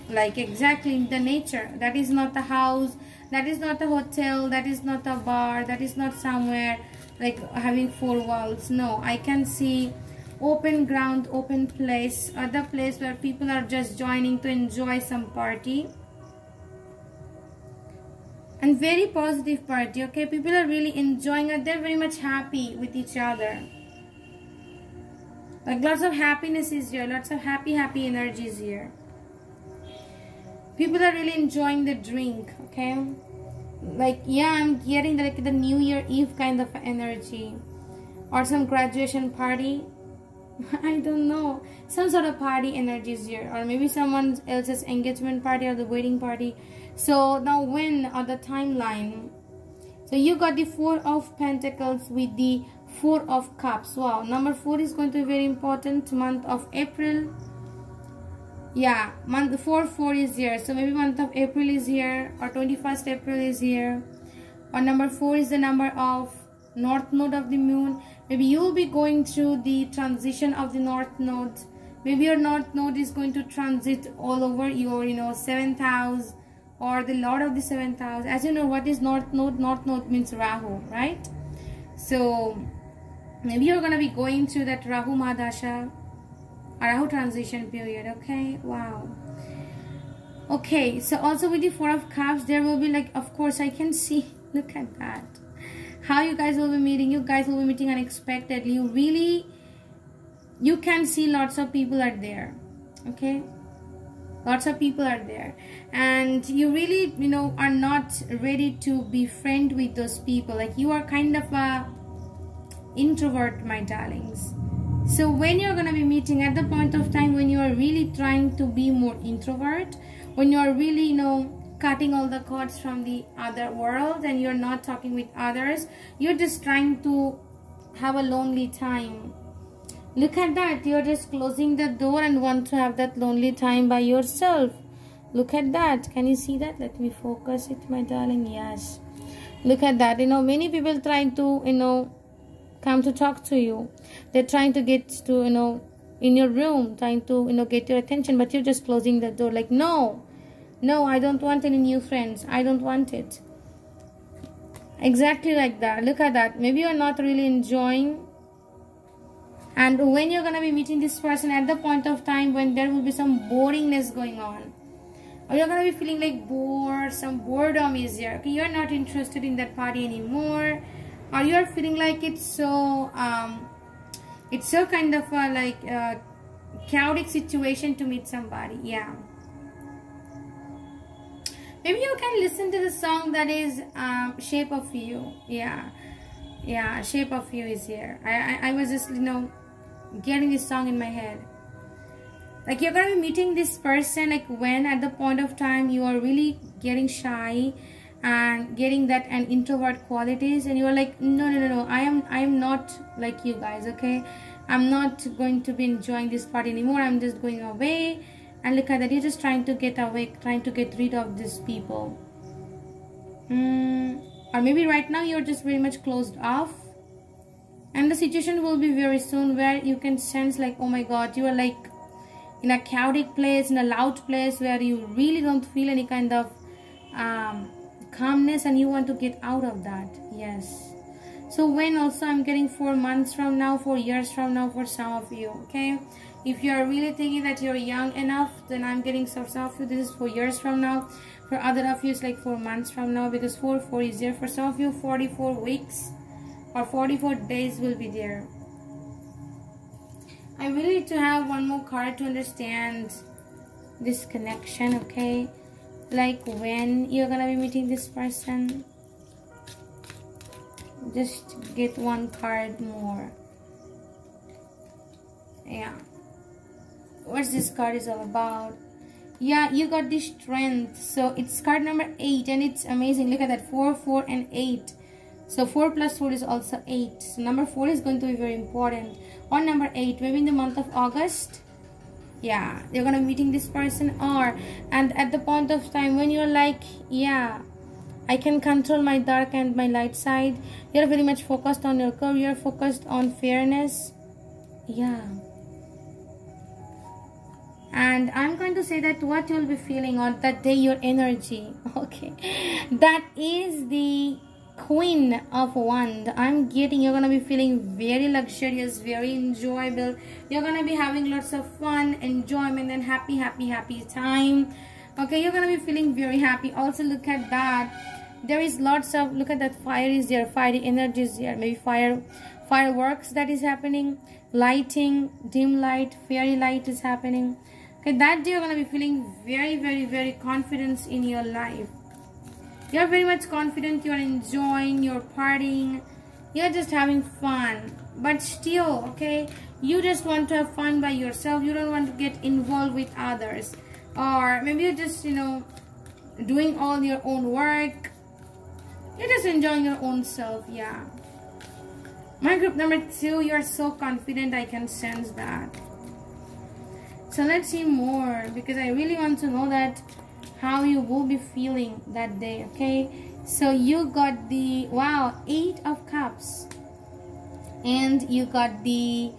like exactly in the nature. That is not a house that is not a hotel that is not a bar that is not somewhere like having four walls. No i can see open ground open place other place where people are just joining to enjoy some party. And very positive party okay? People are really enjoying it they're very much happy with each other like lots of happiness is here. Lots of happy happy energies here. People are really enjoying the drink okay? Like yeah i'm getting the, like the new year eve kind of energy or some graduation party. <laughs> I don't know. Some sort of party energy is here or maybe someone else's engagement party or the wedding party. So now when on the timeline so you got the four of pentacles with the four of cups. Wow number four is going to be very important. Month of april. Yeah month 4 4 is here. So maybe month of april is here or 21st april is here. Or number 4 is the number of north node of the moon. Maybe you will be going through the transition of the north node. Maybe your north node is going to transit all over your you know seventh house or the lord of the seventh house. As you know what is north node? North node means rahu right? So maybe you're gonna be going through that rahu mahadasha Rahu transition period okay? Wow. Okay so also with the four of cups there will be like of course I can see <laughs> look at that. How you guys will be meeting you guys will be meeting unexpectedly. You really you can see lots of people are there okay? Lots of people are there. And you really you know are not ready to be friend with those people. Like you are kind of a introvert my darlings. So when you're going to be meeting at the point of time when you are really trying to be more introvert when you are really you know cutting all the cords from the other world and you're not talking with others you're just trying to have a lonely time. Look at that you're just closing the door and want to have that lonely time by yourself. Look at that can you see that? Let me focus it my darling yes. Look at that you know many people trying to you know come to talk to you. They're trying to get to you know in your room trying to you know get your attention but you're just closing the door. Like no no i don't want any new friends. I don't want it. Exactly like that. Look at that. Maybe you're not really enjoying. And when you're gonna be meeting this person at the point of time when there will be some boringness going on or you're gonna be feeling like bored some boredom is here okay you're not interested in that party anymore or you're feeling like it's so um it's so kind of a like a chaotic situation to meet somebody? Yeah. Maybe you can listen to the song that is um, shape of you. Yeah. Yeah shape of you is here. I, I i was just you know getting this song in my head. Like you're gonna be meeting this person like when? At the point of time you are really getting shy and getting that and introvert qualities and you're like no no no no. I am i am not like you guys okay? I'm not going to be enjoying this part anymore. I'm just going away. And look at that you're just trying to get away trying to get rid of these people. Mm, or maybe right now you're just very much closed off. And the situation will be very soon where you can sense like oh my god you are like in a chaotic place in a loud place where you really don't feel any kind of um, calmness and you want to get out of that yes. So when also i'm getting four months from now four years from now for some of you okay? If you are really thinking that you're young enough then i'm getting some of you. This is four years from now. For other of you it's like four months from now because four four is there. For some of you 44 weeks or 44 days will be there. I really need to have one more card to understand this connection, okay? Like when you're gonna be meeting this person. Just get one card more. Yeah. What's this card is all about? Yeah, you got this strength. So it's card number 8 and it's amazing. Look at that. 4, 4 and 8 so 4 plus 4 is also 8. So number 4 is going to be very important. On number 8, maybe in the month of August, yeah, you're to meeting this person or, and at the point of time when you're like, yeah, I can control my dark and my light side. You're very much focused on your career, focused on fairness. Yeah. And I'm going to say that what you'll be feeling on that day, your energy. <laughs> Okay. That is the queen of wand i'm getting you're gonna be feeling very luxurious very enjoyable. You're gonna be having lots of fun enjoyment and happy happy happy time. Okay you're gonna be feeling very happy. Also look at that. There is lots of look at that fire is there fiery energy is there. Maybe fire fireworks that is happening. Lighting dim light fairy light is happening. Okay that day you're gonna be feeling very very very confidence in your life you're very much confident you're enjoying you're partying you're just having fun. But still okay you just want to have fun by yourself you don't want to get involved with others. Or maybe you're just you know doing all your own work. You're just enjoying your own self yeah. My group number two you're so confident i can sense that. So let's see more because i really want to know that how you will be feeling that day okay? So you got the wow eight of cups. And you got the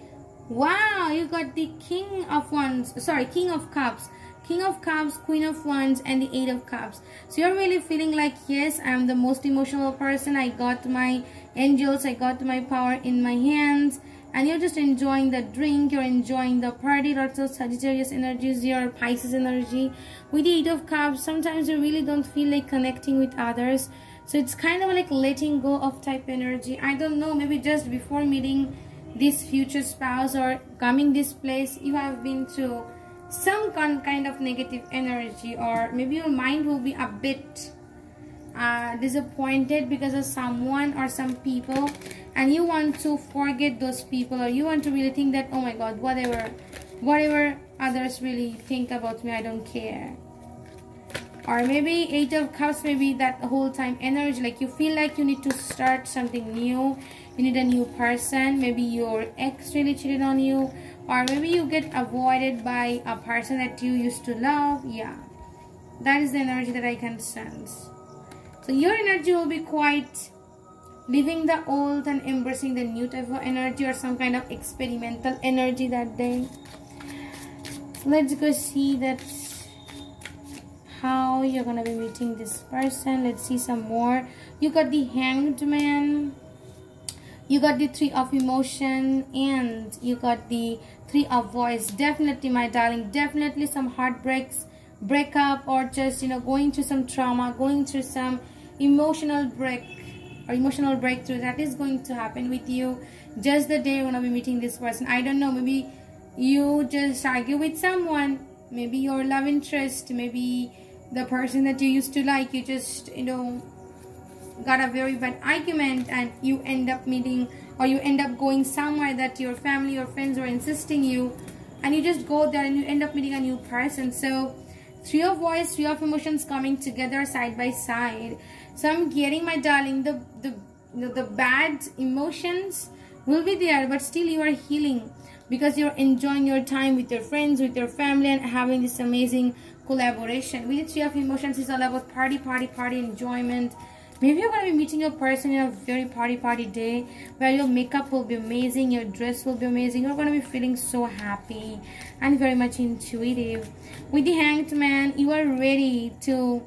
wow you got the king of wands sorry king of cups. King of cups queen of wands and the eight of cups. So you're really feeling like yes i'm the most emotional person. I got my angels i got my power in my hands and you're just enjoying the drink you're enjoying the party lots of sagittarius energies your pisces energy. With the eight of cups sometimes you really don't feel like connecting with others. So it's kind of like letting go of type energy. I don't know maybe just before meeting this future spouse or coming this place you have been through some kind of negative energy or maybe your mind will be a bit uh, disappointed because of someone or some people and you want to forget those people or you want to really think that oh my god whatever whatever others really think about me i don't care. Or maybe eight of cups maybe that whole time energy like you feel like you need to start something new. You need a new person. Maybe your ex really cheated on you. Or maybe you get avoided by a person that you used to love. Yeah. That is the energy that i can sense. So your energy will be quite leaving the old and embracing the new type of energy or some kind of experimental energy that day. let's go see that how you're gonna be meeting this person. Let's see some more. You got the hanged man. You got the three of emotion and you got the three of voice. Definitely my darling definitely some heartbreaks breakup or just you know going through some trauma going through some emotional break or emotional breakthrough that is going to happen with you. Just the day you're gonna be meeting this person. I don't know maybe you just argue with someone. Maybe your love interest maybe the person that you used to like you just you know got a very bad argument and you end up meeting or you end up going somewhere that your family or friends are insisting you and you just go there and you end up meeting a new person. So three of voice three of emotions coming together side by side so i'm getting my darling the the the bad emotions will be there but still you are healing because you're enjoying your time with your friends with your family and having this amazing collaboration. With the three of emotions. Is all about party party party enjoyment. Maybe you're going to be meeting your person in a very party party day where your makeup will be amazing your dress will be amazing. You're going to be feeling so happy and very much intuitive. With the hanged man you are ready to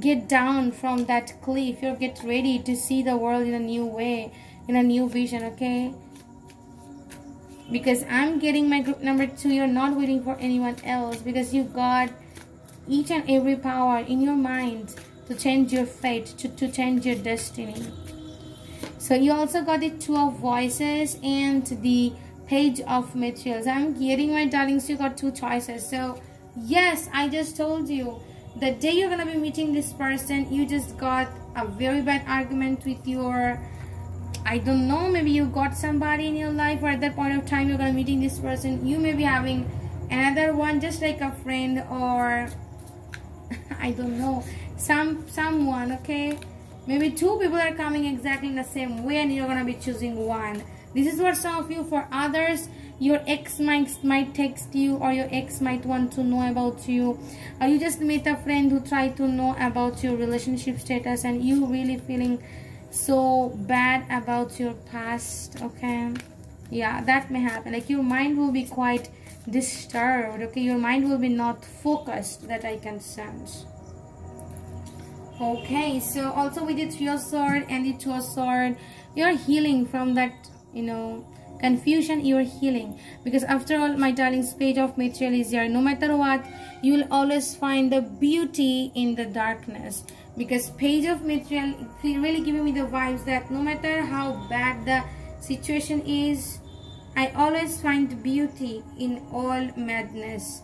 get down from that cliff. You get ready to see the world in a new way in a new vision okay? Because i'm getting my group number two you're not waiting for anyone else because you got each and every power in your mind to change your fate to, to change your destiny. So you also got the two of voices and the page of materials. I'm getting my darlings you got two choices. So yes i just told you the day you're gonna be meeting this person you just got a very bad argument with your I don't know, maybe you got somebody in your life or at that point of time you're gonna meeting this person, you may be having another one just like a friend or <laughs> I don't know, some someone, okay? Maybe two people are coming exactly in the same way and you're gonna be choosing one. This is for some of you. For others, your ex might, might text you or your ex might want to know about you. Or you just meet a friend who tried to know about your relationship status and you really feeling so bad about your past okay? Yeah that may happen. Like your mind will be quite disturbed okay? Your mind will be not focused that i can sense. Okay so also with the three of sword and the two of sword you're healing from that you know confusion you are healing. Because after all my darling's page of material is here. No matter what you will always find the beauty in the darkness. Because page of material really giving me the vibes that no matter how bad the situation is i always find beauty in all madness.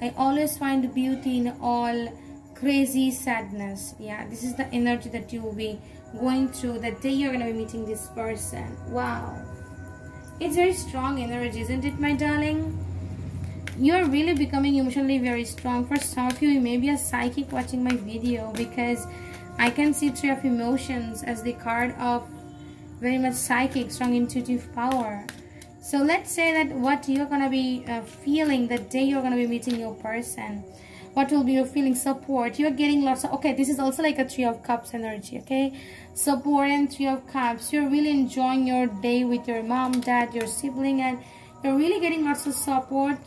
I always find beauty in all crazy sadness. Yeah this is the energy that you will be going through the day you're going to be meeting this person. Wow it's very strong energy isn't it my darling? You're really becoming emotionally very strong. For some of you you may be a psychic watching my video because i can see three of emotions as the card of very much psychic strong intuitive power. So let's say that what you're gonna be uh, feeling the day you're gonna be meeting your person what will be your feeling? Support. You're getting lots of okay this is also like a three of cups energy okay? Support and three of cups. You're really enjoying your day with your mom dad your sibling and you're really getting lots of support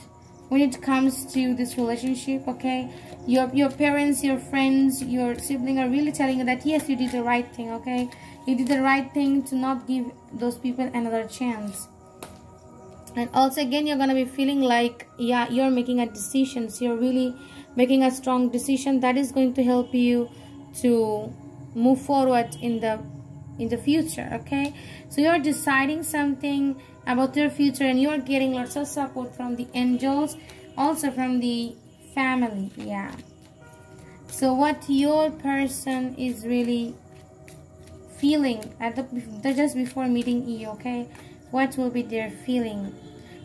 when it comes to this relationship okay? Your your parents your friends your sibling are really telling you that yes you did the right thing okay? You did the right thing to not give those people another chance. And also again you're gonna be feeling like yeah you're making a decision. So you're really making a strong decision that is going to help you to move forward in the in the future okay? So you're deciding something about your future and you're getting lots of support from the angels also from the family yeah. So what your person is really feeling at the just before meeting you okay? What will be their feeling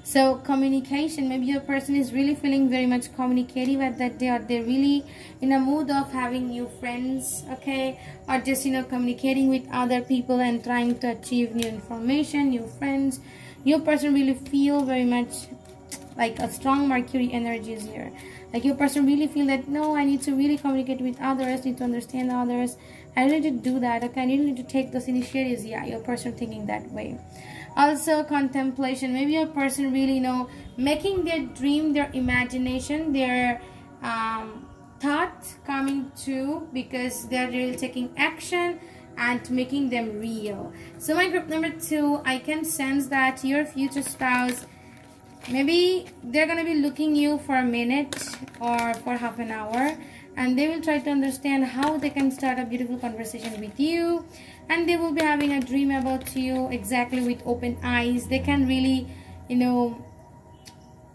so communication maybe your person is really feeling very much communicative at that day or they're really in a mood of having new friends okay? Or just you know communicating with other people and trying to achieve new information new friends. Your person really feel very much like a strong mercury energy is here. Like your person really feel that no i need to really communicate with others need to understand others. I need to do that okay? I need to take those initiatives. Yeah your person thinking that way also contemplation maybe a person really know making their dream their imagination their um, thought two because they're really taking action and making them real. So my group number two, I can sense that your future spouse, maybe they're to be looking you for a minute or for half an hour and they will try to understand how they can start a beautiful conversation with you and they will be having a dream about you exactly with open eyes. They can really, you know,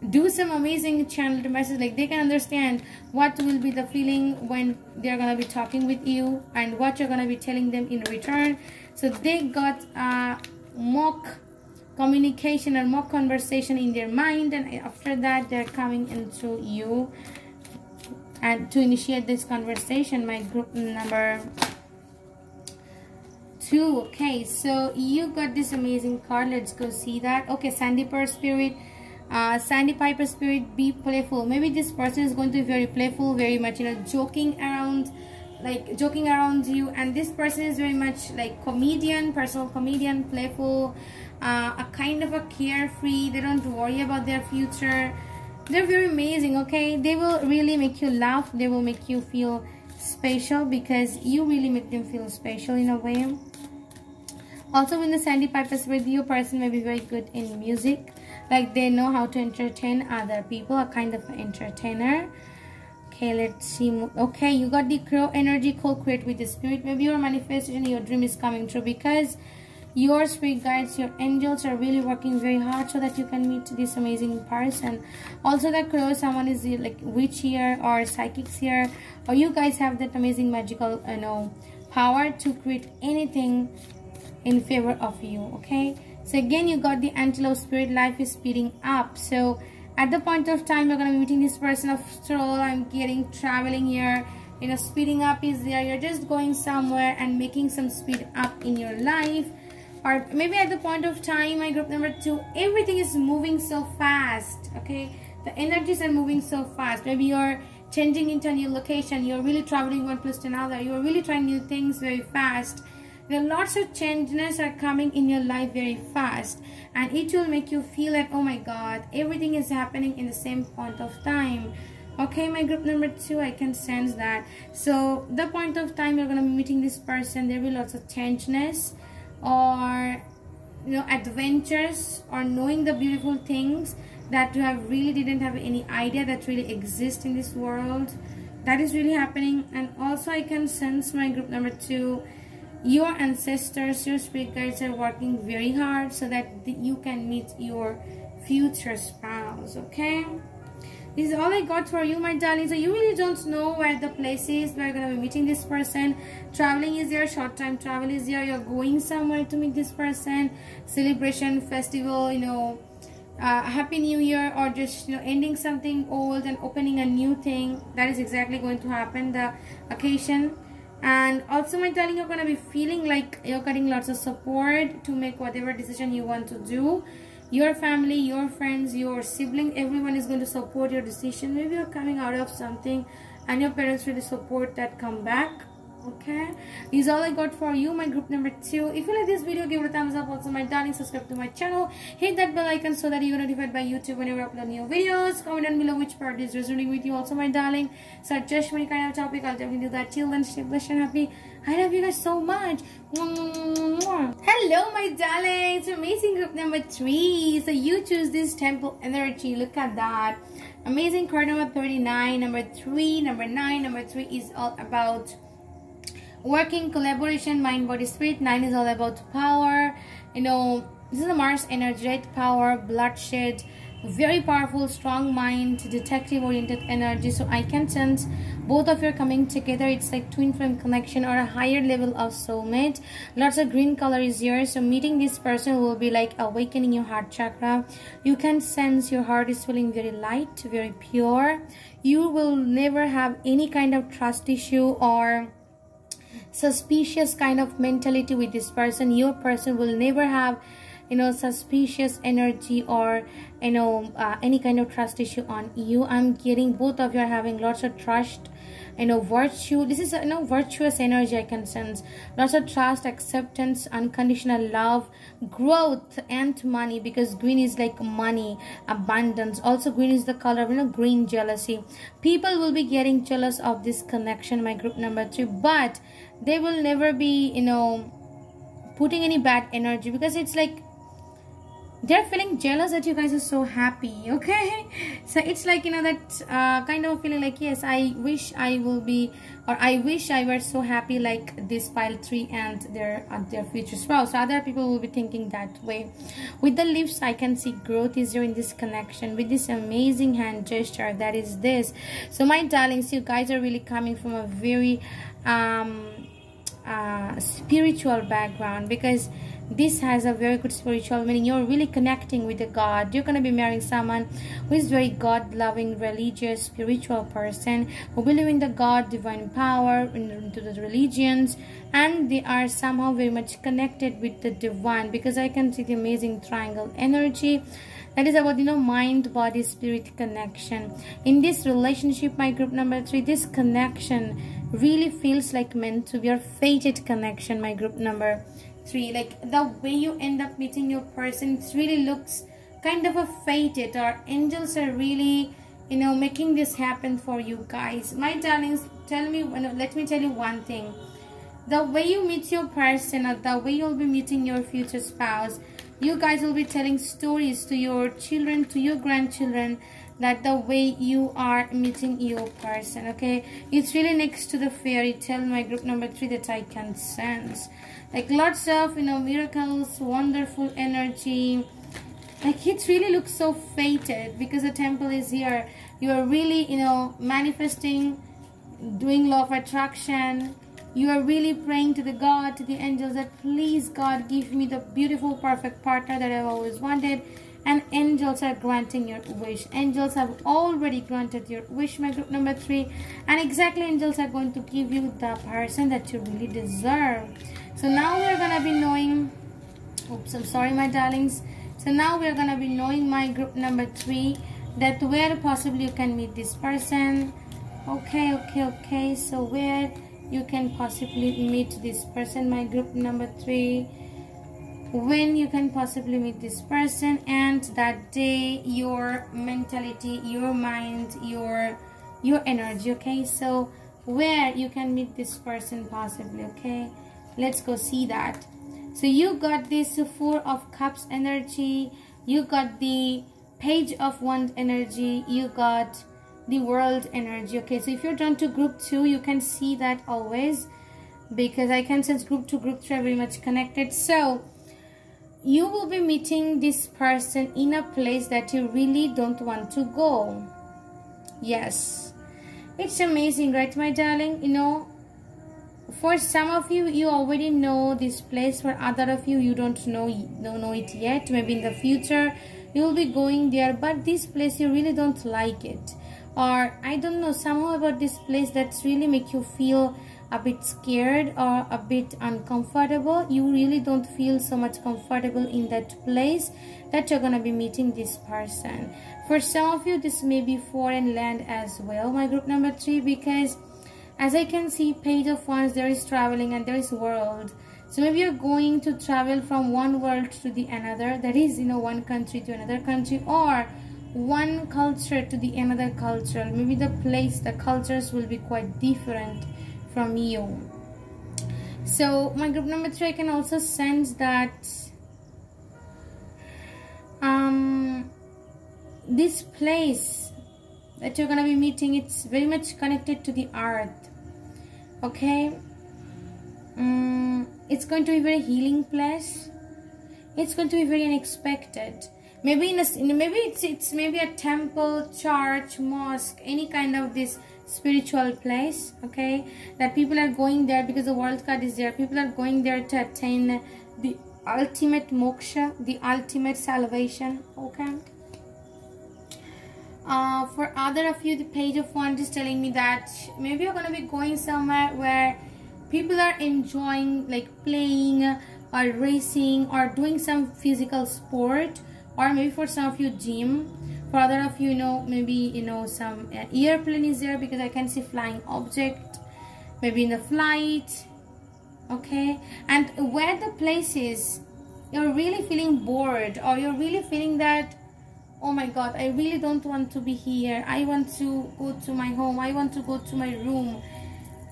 do some amazing channel to message like they can understand what will be the feeling when they're gonna be talking with you and what you're gonna be telling them in return. So they got a mock communication or mock conversation in their mind and after that they're coming into you and to initiate this conversation. My group number two okay so you got this amazing card let's go see that okay sandy pearl spirit uh, Sandy Piper spirit, be playful. Maybe this person is going to be very playful, very much, you know, joking around, like joking around you. And this person is very much like comedian, personal comedian, playful, uh, a kind of a carefree. They don't worry about their future. They're very amazing, okay? They will really make you laugh. They will make you feel special because you really make them feel special in a way. Also, when the Sandy Piper spirit, your person may be very good in music. Like they know how to entertain other people a kind of entertainer. Okay let's see okay you got the crow energy co-create with the spirit. Maybe your manifestation your dream is coming true because your spirit guides your angels are really working very hard so that you can meet this amazing person. Also the crow someone is like witch here or psychics here or you guys have that amazing magical you know power to create anything in favor of you okay so again, you got the antelope spirit. Life is speeding up. So at the point of time, you're to be meeting this person. of all, I'm getting traveling here. You know, speeding up is there. You're just going somewhere and making some speed up in your life. Or maybe at the point of time, my group number two, everything is moving so fast. Okay, the energies are moving so fast. Maybe you're changing into a new location. You're really traveling one place to another. You're really trying new things very fast there lots of changes are coming in your life very fast and it will make you feel like oh my god everything is happening in the same point of time. Okay my group number two i can sense that. So the point of time you're gonna be meeting this person there will be lots of changeness or you know adventures or knowing the beautiful things that you have really didn't have any idea that really exist in this world. That is really happening. And also i can sense my group number two your ancestors, your spirit guides are working very hard so that you can meet your future spouse, okay? This is all I got for you, my darling. So you really don't know where the place is where you're going to be meeting this person. Traveling is your short time travel is here. You're going somewhere to meet this person. Celebration, festival, you know, uh, happy new year or just you know ending something old and opening a new thing that is exactly going to happen the occasion and also my darling you're gonna be feeling like you're getting lots of support to make whatever decision you want to do. Your family your friends your sibling everyone is going to support your decision. Maybe you're coming out of something and your parents really support that come back okay? This is all i got for you my group number two. If you like this video give it a thumbs up. Also my darling subscribe to my channel. Hit that bell icon so that you're notified by youtube whenever i upload new videos. Comment down below which part is resonating with you also my darling. Suggest any kind of topic. I'll definitely do that. Till then stay blessed and happy. I love you guys so much. Hello my darling. It's amazing group number three. So you choose this temple energy. Look at that. Amazing card number 39 number three number nine number three is all about working collaboration mind body spirit. Nine is all about power. You know this is a mars energy right power bloodshed very powerful strong mind detective oriented energy. So i can sense both of you are coming together. It's like twin flame connection or a higher level of soulmate. Lots of green color is here so meeting this person will be like awakening your heart chakra. You can sense your heart is feeling very light very pure. You will never have any kind of trust issue or suspicious kind of mentality with this person. Your person will never have you know suspicious energy or you know uh, any kind of trust issue on you. I'm getting both of you are having lots of trust you know virtue this is you know virtuous energy i can sense. Lots of trust acceptance unconditional love growth and money because green is like money abundance. Also green is the color you know green jealousy. People will be getting jealous of this connection my group number three. But they will never be you know putting any bad energy because it's like they're feeling jealous that you guys are so happy <laughs> okay? So it's like you know that uh, kind of feeling like yes i wish i will be or i wish i were so happy like this pile three and their uh, their future spouse. So other people will be thinking that way. With the lips i can see growth is in this connection with this amazing hand gesture that is this. So my darlings you guys are really coming from a very um uh spiritual background because this has a very good spiritual meaning. You're really connecting with the god. You're going to be marrying someone who is very god loving religious spiritual person who believe in the god divine power into the religions and they are somehow very much connected with the divine. Because i can see the amazing triangle energy that is about you know mind body spirit connection. In this relationship my group number three this connection really feels like meant to be your fated connection my group number three. Like the way you end up meeting your person it really looks kind of a fated. Or angels are really you know making this happen for you guys. My darlings tell me let me tell you one thing. The way you meet your person or the way you'll be meeting your future spouse you guys will be telling stories to your children to your grandchildren that the way you are meeting your person okay? It's really next to the fairy tale my group number three that i can sense. Like lots of you know miracles wonderful energy. Like it really looks so fated because the temple is here. You are really you know manifesting doing law of attraction you are really praying to the god to the angels that please god give me the beautiful perfect partner that i've always wanted. And angels are granting your wish. Angels have already granted your wish my group number three. And exactly angels are going to give you the person that you really deserve. So now we're gonna be knowing oops i'm sorry my darlings. So now we're gonna be knowing my group number three that where possibly you can meet this person. Okay okay okay. So where you can possibly meet this person. My group number three when you can possibly meet this person and that day your mentality your mind your your energy okay? So where you can meet this person possibly okay? Let's go see that. So you got this four of cups energy. You got the page of wand energy. You got the world energy okay? So if you're drawn to group two you can see that always because i can sense group two group three are very much connected. So you will be meeting this person in a place that you really don't want to go. Yes. It's amazing right my darling? You know for some of you you already know this place. For other of you you don't know don't know it yet. Maybe in the future you will be going there but this place you really don't like it or i don't know somehow about this place that's really make you feel a bit scared or a bit uncomfortable. You really don't feel so much comfortable in that place that you're gonna be meeting this person. For some of you this may be foreign land as well my group number three because as I can see page of wands there is traveling and there is world. So maybe you're going to travel from one world to the another that is you know one country to another country or one culture to the another culture. Maybe the place the cultures will be quite different from you. So my group number three I can also sense that um this place that you're gonna be meeting it's very much connected to the earth okay? Um, it's going to be very healing place. It's going to be very unexpected maybe in a maybe it's it's maybe a temple church mosque any kind of this spiritual place okay? That people are going there because the world card is there. People are going there to attain the ultimate moksha the ultimate salvation okay? Uh, for other of you the page of wand is telling me that maybe you're gonna be going somewhere where people are enjoying like playing or racing or doing some physical sport or maybe for some of you gym. For other of you, you know maybe you know some uh, airplane is there because I can see flying object maybe in the flight okay? And where the place is you're really feeling bored or you're really feeling that oh my god i really don't want to be here. I want to go to my home. I want to go to my room.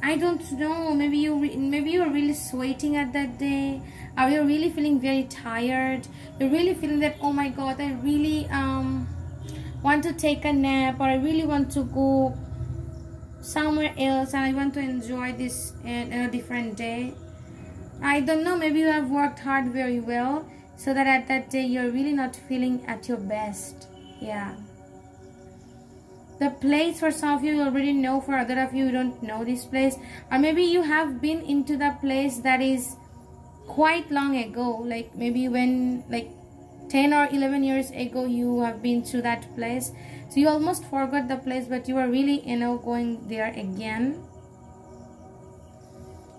I don't know. Maybe you maybe you're really sweating at that day or you're really feeling very tired you're really feeling that oh my god i really um want to take a nap or i really want to go somewhere else and i want to enjoy this in, in a different day I don't know, maybe you have worked hard very well so that at that day you're really not feeling at your best. Yeah. The place for some of you, you already know, for other of you, you don't know this place. Or maybe you have been into the place that is quite long ago. Like maybe when, like 10 or 11 years ago, you have been to that place. So you almost forgot the place, but you are really, you know, going there again.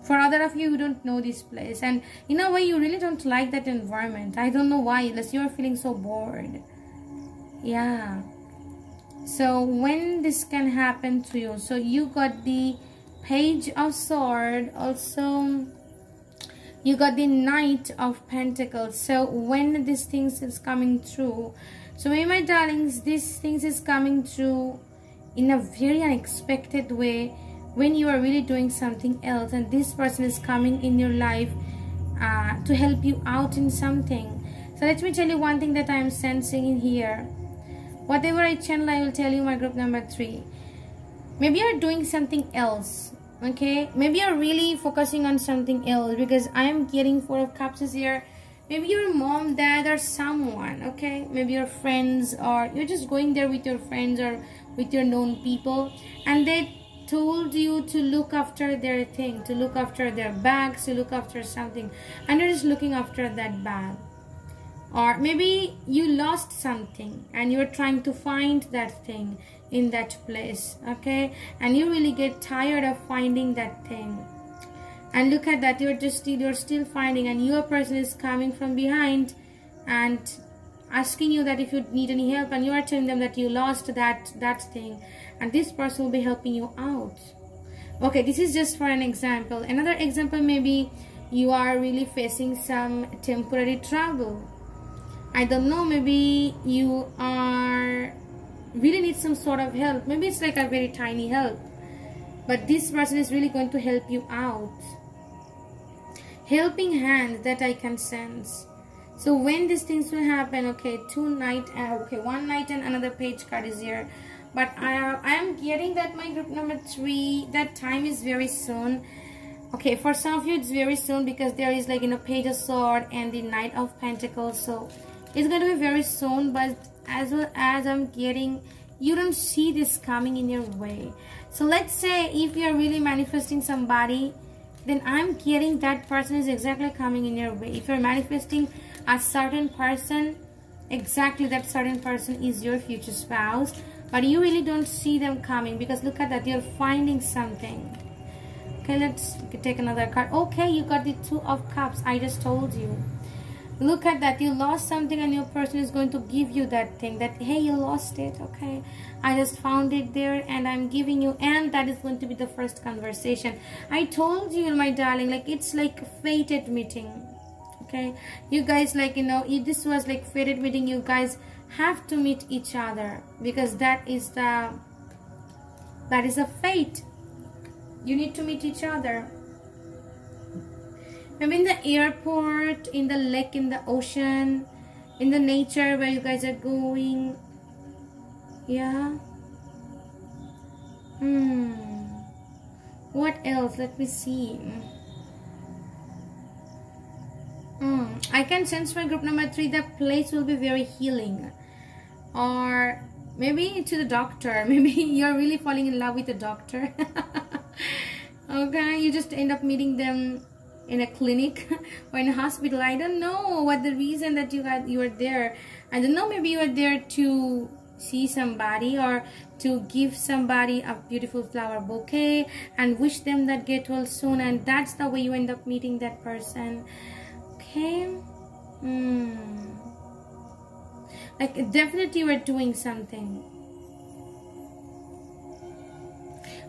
For other of you who don't know this place. And in a way you really don't like that environment. I don't know why unless you're feeling so bored. Yeah. So when this can happen to you? So you got the page of sword also you got the knight of pentacles. So when these things is coming through so my darlings these things is coming through in a very unexpected way when you are really doing something else and this person is coming in your life uh, to help you out in something. So let me tell you one thing that I am sensing in here. Whatever I channel I will tell you my group number three. Maybe you're doing something else okay maybe you're really focusing on something else because I am getting four of cups here maybe your mom dad or someone okay? Maybe your friends or you're just going there with your friends or with your known people and they told you to look after their thing, to look after their bags, to look after something, and you're just looking after that bag. Or maybe you lost something and you're trying to find that thing in that place, okay? And you really get tired of finding that thing. And look at that, you're just still, you're still finding, and your person is coming from behind and asking you that if you need any help and you are telling them that you lost that that thing and this person will be helping you out okay this is just for an example another example maybe you are really facing some temporary trouble i don't know maybe you are really need some sort of help. Maybe it's like a very tiny help. But this person is really going to help you out. Helping hand that i can sense. So when these things will happen okay two night uh, okay one night and another page card is here. But I, I am getting that my group number three that time is very soon. Okay for some of you it's very soon because there is like you know page of sword and the knight of pentacles. So it's going to be very soon but as well as i'm getting you don't see this coming in your way. So let's say if you're really manifesting somebody then i'm getting that person is exactly coming in your way. If you're manifesting a certain person exactly that certain person is your future spouse but you really don't see them coming because look at that you're finding something. Okay let's take another card. Okay you got the two of cups. I just told you look at that you lost something and your person is going to give you that thing that hey you lost it okay? I just found it there and i'm giving you and that is going to be the first conversation. I told you my darling like it's like fated meeting okay? You guys like you know if this was like fated meeting. You guys have to meet each other because that is the that is a fate. You need to meet each other maybe in the airport in the lake in the ocean in the nature where you guys are going. Yeah. Hmm. What else? Let me see. Hmm. I can sense my group number three. The place will be very healing. Or maybe to the doctor. <laughs> Maybe you're really falling in love with the doctor. <laughs> Okay you just end up meeting them in a clinic <laughs> or in a hospital. I don't know what the reason that you had you were there. I don't know maybe you were there to see somebody or to give somebody a beautiful flower bouquet and wish them that get well soon and that's the way you end up meeting that person. Okay? Hmm. Like definitely you are doing something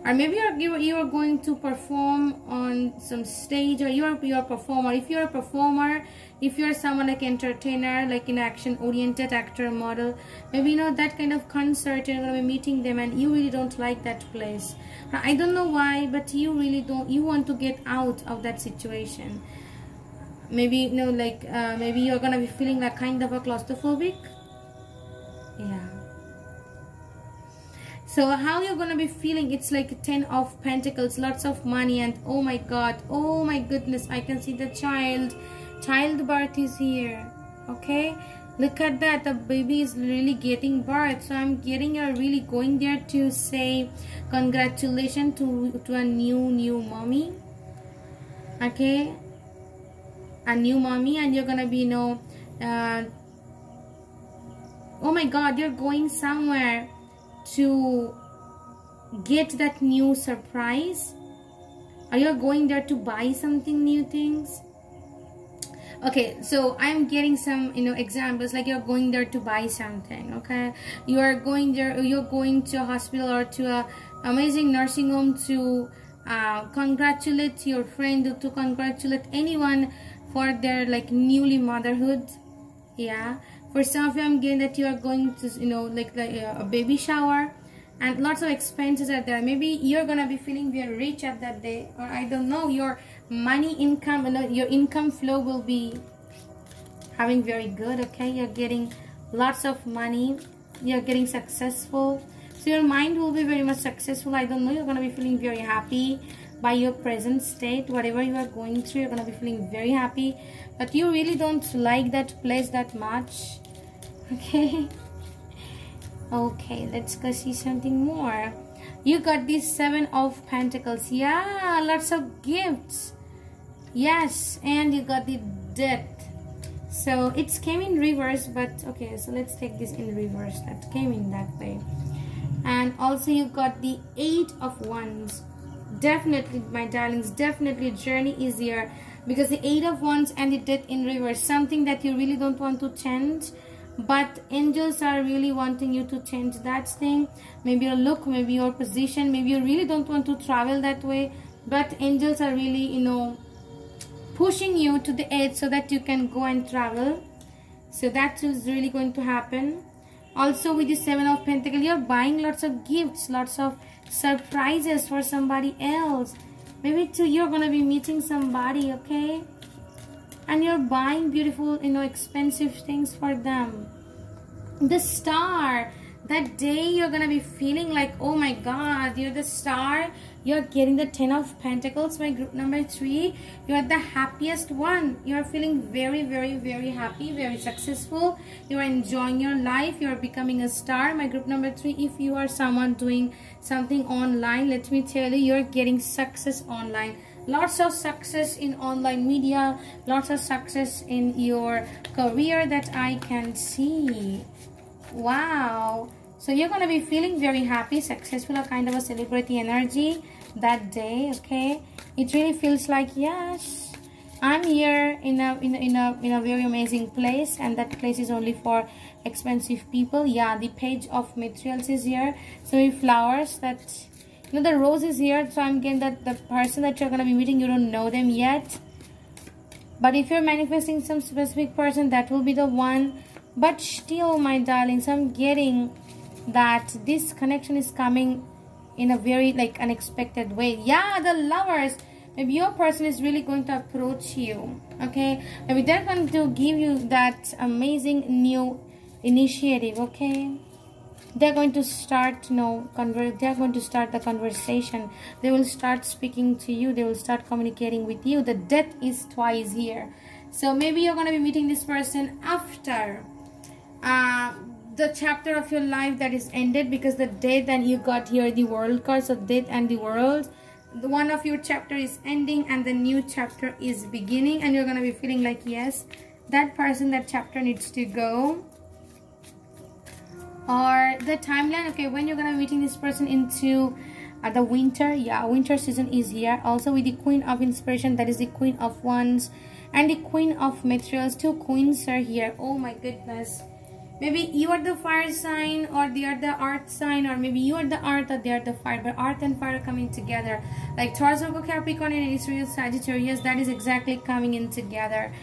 or maybe you're, you you are going to perform on some stage or you're you're a performer. If you're a performer if you're someone like entertainer like an action oriented actor model maybe you know that kind of concert you're gonna be meeting them and you really don't like that place. I don't know why but you really don't you want to get out of that situation. Maybe you know like uh, maybe you're gonna be feeling like kind of a claustrophobic? Yeah so how you're gonna be feeling it's like 10 of pentacles lots of money and oh my god oh my goodness i can see the child. Childbirth is here okay? Look at that the baby is really getting birth. So i'm getting you're really going there to say congratulations to to a new new mommy okay? A new mommy and you're gonna be you know uh, oh my god you're going somewhere to get that new surprise? Are you going there to buy something new things? okay so i'm getting some you know examples like you're going there to buy something okay you are going there you're going to a hospital or to a amazing nursing home to uh, congratulate your friend to congratulate anyone for their like newly motherhood yeah for some of you i'm getting that you are going to you know like the, uh, a baby shower. And lots of expenses are there. Maybe you're gonna be feeling very rich at that day or i don't know your money income your income flow will be having very good okay? You're getting lots of money. You're getting successful. So your mind will be very much successful. I don't know. You're gonna be feeling very happy by your present state. Whatever you are going through you're gonna be feeling very happy. But you really don't like that place that much okay. Okay let's go see something more. You got this seven of pentacles. Yeah lots of gifts. Yes and you got the death. So it's came in reverse but okay so let's take this in reverse. That came in that way. And also you got the eight of wands. Definitely my darlings definitely journey easier because the eight of wands and the death in reverse something that you really don't want to change but angels are really wanting you to change that thing. Maybe your look maybe your position maybe you really don't want to travel that way. But angels are really you know pushing you to the edge so that you can go and travel. So that is really going to happen. Also with the seven of pentacles you're buying lots of gifts lots of surprises for somebody else. Maybe too you're gonna be meeting somebody okay and you're buying beautiful you know expensive things for them. The star that day you're gonna be feeling like oh my god you're the star. You're getting the ten of pentacles my group number three. You're the happiest one. You're feeling very very very happy very successful. You're enjoying your life. You're becoming a star my group number three. If you are someone doing something online let me tell you you're getting success online lots of success in online media. Lots of success in your career that i can see. Wow. So you're going to be feeling very happy successful a kind of a celebrity energy that day okay? It really feels like yes i'm here in a in a, in a in a very amazing place and that place is only for expensive people. Yeah the page of materials is here. So flowers that you know the rose is here so i'm getting that the person that you're going to be meeting you don't know them yet. But if you're manifesting some specific person that will be the one. But still my darlings i'm getting that this connection is coming in a very like unexpected way. Yeah the lovers. Maybe your person is really going to approach you okay? Maybe they're going to give you that amazing new initiative okay they're going to start you know convert they're going to start the conversation. They will start speaking to you. They will start communicating with you. The death is twice here. So maybe you're going to be meeting this person after uh, the chapter of your life that is ended because the death and you got here the world cards of death and the world. The one of your chapter is ending and the new chapter is beginning and you're going to be feeling like yes that person that chapter needs to go or the timeline okay when you're gonna meeting this person into uh, the winter yeah winter season is here. Also with the queen of inspiration that is the queen of wands and the queen of materials two queens are here. Oh my goodness. Maybe you are the fire sign or they are the earth sign or maybe you are the earth or they are the fire but earth and fire are coming together. Like Taurus Virgo Capricorn and Aries Leo Sagittarius that is exactly coming in together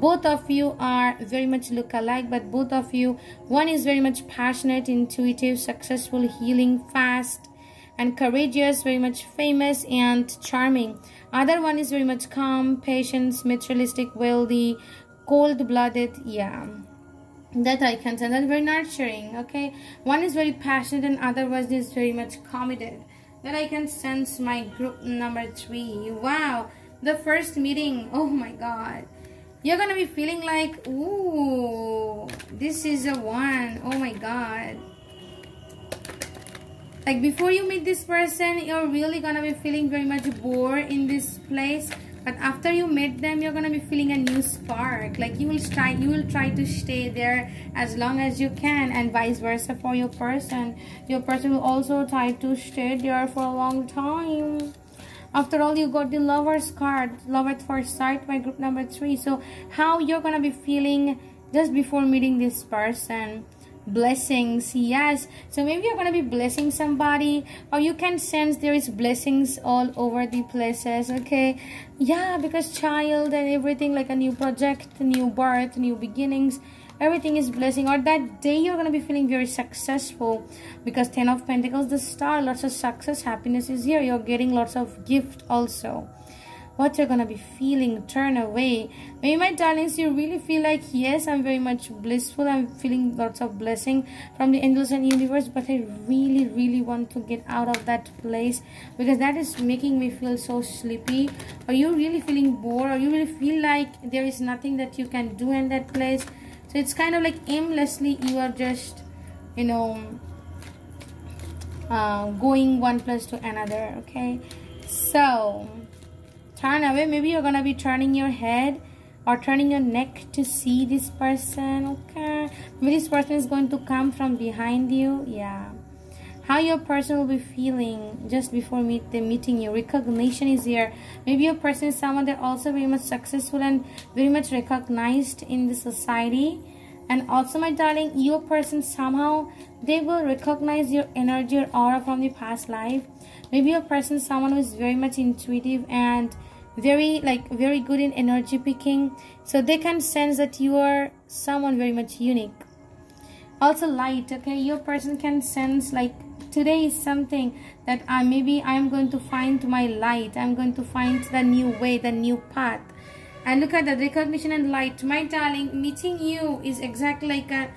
both of you are very much look alike but both of you one is very much passionate intuitive successful healing fast and courageous very much famous and charming other one is very much calm patient materialistic wealthy cold-blooded yeah that I can tell. That's very nurturing. Okay, one is very passionate, and other one is very much committed. That I can sense my group number three. Wow, the first meeting. Oh my God, you're gonna be feeling like, ooh, this is a one. Oh my God. Like before you meet this person, you're really gonna be feeling very much bored in this place but after you meet them you're gonna be feeling a new spark like you will try you will try to stay there as long as you can and vice versa for your person your person will also try to stay there for a long time after all you got the lovers card love at first sight by group number three. So how you're gonna be feeling just before meeting this person? Blessings yes. So maybe you're gonna be blessing somebody or you can sense there is blessings all over the places okay? Yeah because child and everything like a new project new birth new beginnings everything is blessing. Or that day you're gonna be feeling very successful because 10 of pentacles the star lots of success happiness is here. You're getting lots of gift also. What you're gonna be feeling turn away. Maybe my darlings you really feel like yes i'm very much blissful. I'm feeling lots of blessing from the angels and universe but i really really want to get out of that place because that is making me feel so sleepy. Are you really feeling bored? Are you really feel like there is nothing that you can do in that place so it's kind of like aimlessly you are just you know uh, going one place to another okay? So turn away. Maybe you're gonna be turning your head or turning your neck to see this person okay? Maybe this person is going to come from behind you. Yeah how your person will be feeling just before meet the meeting you. Recognition is here maybe your person is someone that also very much successful and very much recognized in the society. And also my darling your person somehow they will recognize your energy or aura from the past life. Maybe your person is someone who is very much intuitive and very like very good in energy picking. So they can sense that you are someone very much unique. Also light okay? Your person can sense like today is something that I maybe I'm going to find my light I'm going to find the new way the new path and look at the recognition and light my darling meeting you is exactly like a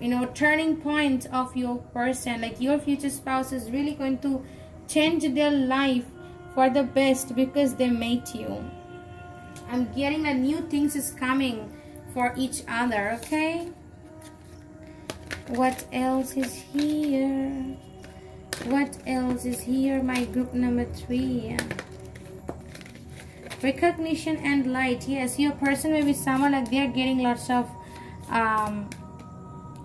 you know turning point of your person like your future spouse is really going to change their life for the best because they made you. I'm getting that new things is coming for each other, okay? What else is here? What else is here? My group number three. Recognition and light. Yes, your person may be someone like they're getting lots of um,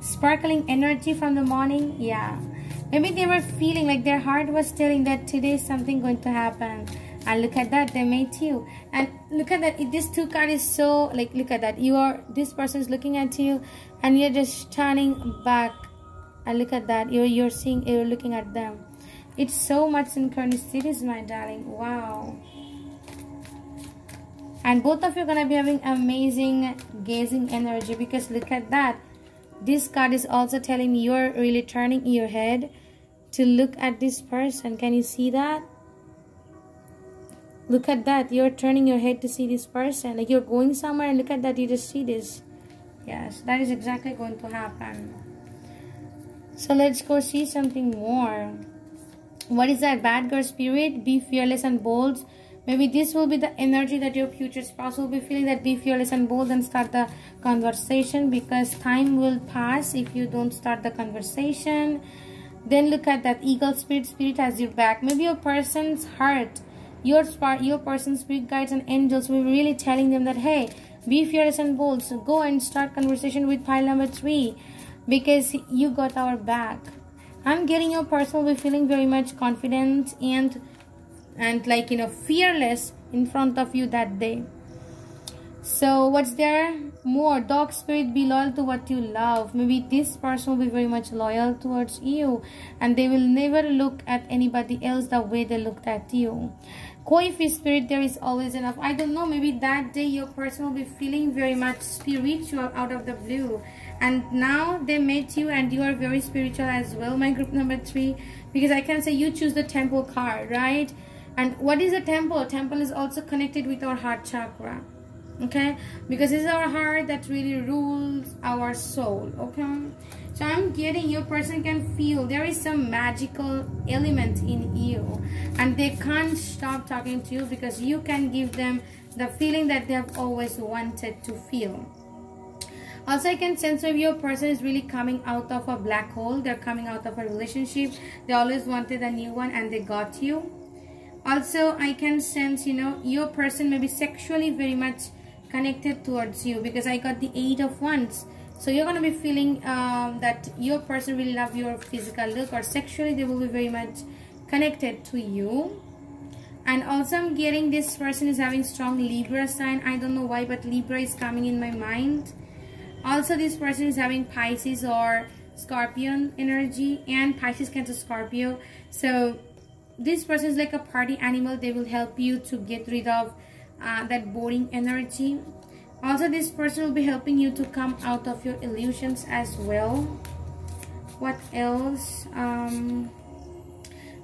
sparkling energy from the morning. Yeah Maybe they were feeling like their heart was telling that today something going to happen. And look at that, they made you. And look at that, this two card is so, like, look at that. You are, this person is looking at you and you're just turning back. And look at that, you're, you're seeing, you're looking at them. It's so much synchronicities, my darling. Wow. And both of you are to be having amazing gazing energy because look at that. This card is also telling me you're really turning your head to look at this person. Can you see that? Look at that. You're turning your head to see this person. Like you're going somewhere and look at that. You just see this. Yes, that is exactly going to happen. So let's go see something more. What is that? Bad girl spirit. Be fearless and bold. Maybe this will be the energy that your future spouse will be feeling that be fearless and bold and start the conversation because time will pass if you don't start the conversation then look at that eagle spirit spirit has your back maybe your person's heart your your person's spirit guides and angels will be really telling them that hey be fearless and bold so go and start conversation with pile number three because you got our back. I'm getting your person will be feeling very much confident and and like you know fearless in front of you that day. So what's there? More. Dog spirit be loyal to what you love. Maybe this person will be very much loyal towards you and they will never look at anybody else the way they looked at you. Koi fish spirit there is always enough. I don't know maybe that day your person will be feeling very much spiritual out of the blue and now they met you and you are very spiritual as well my group number three. Because i can say you choose the temple card right? And what is a temple? Temple is also connected with our heart chakra okay? Because it's our heart that really rules our soul okay? So i'm getting your person can feel there is some magical element in you. And they can't stop talking to you because you can give them the feeling that they have always wanted to feel also i can sense if your person is really coming out of a black hole they're coming out of a relationship they always wanted a new one and they got you. Also i can sense you know your person may be sexually very much connected towards you because I got the eight of wands. So you're going to be feeling um, that your person will love your physical look or sexually they will be very much connected to you. And also I'm getting this person is having strong Libra sign. I don't know why but Libra is coming in my mind also this person is having Pisces or Scorpion energy and Pisces Cancer Scorpio. So this person is like a party animal. They will help you to get rid of uh, that boring energy. Also this person will be helping you to come out of your illusions as well. What else? Um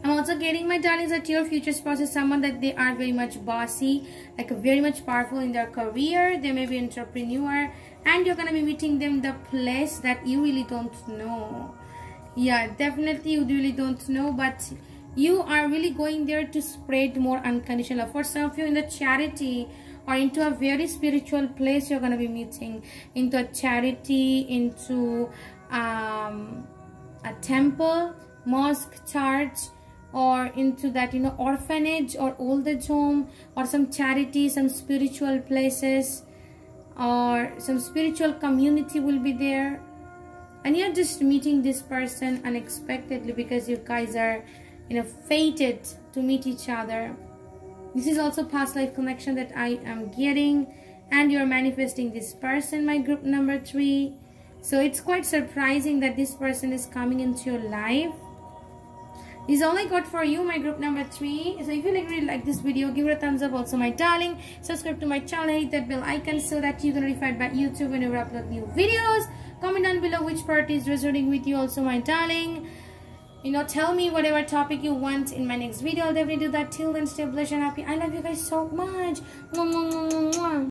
i'm also getting my darlings that your future spouse is someone that they are very much bossy like very much powerful in their career. They may be entrepreneur and you're gonna be meeting them the place that you really don't know. Yeah definitely you really don't know but you are really going there to spread more unconditional love. For some of you in the charity or into a very spiritual place you're going to be meeting into a charity into um, a temple mosque church or into that you know orphanage or old age home or some charity some spiritual places or some spiritual community will be there. And you're just meeting this person unexpectedly because you guys are you know fated to meet each other. This is also past life connection that i am getting and you're manifesting this person my group number three. So it's quite surprising that this person is coming into your life is only good for you my group number three. So if you really like this video give it a thumbs up. Also my darling subscribe to my channel hit that bell icon so that you get notified by youtube whenever i upload new videos. Comment down below which part is resonating with you also my darling. You know tell me whatever topic you want in my next video. I'll definitely do that. Till then stay blessed and happy. I love you guys so much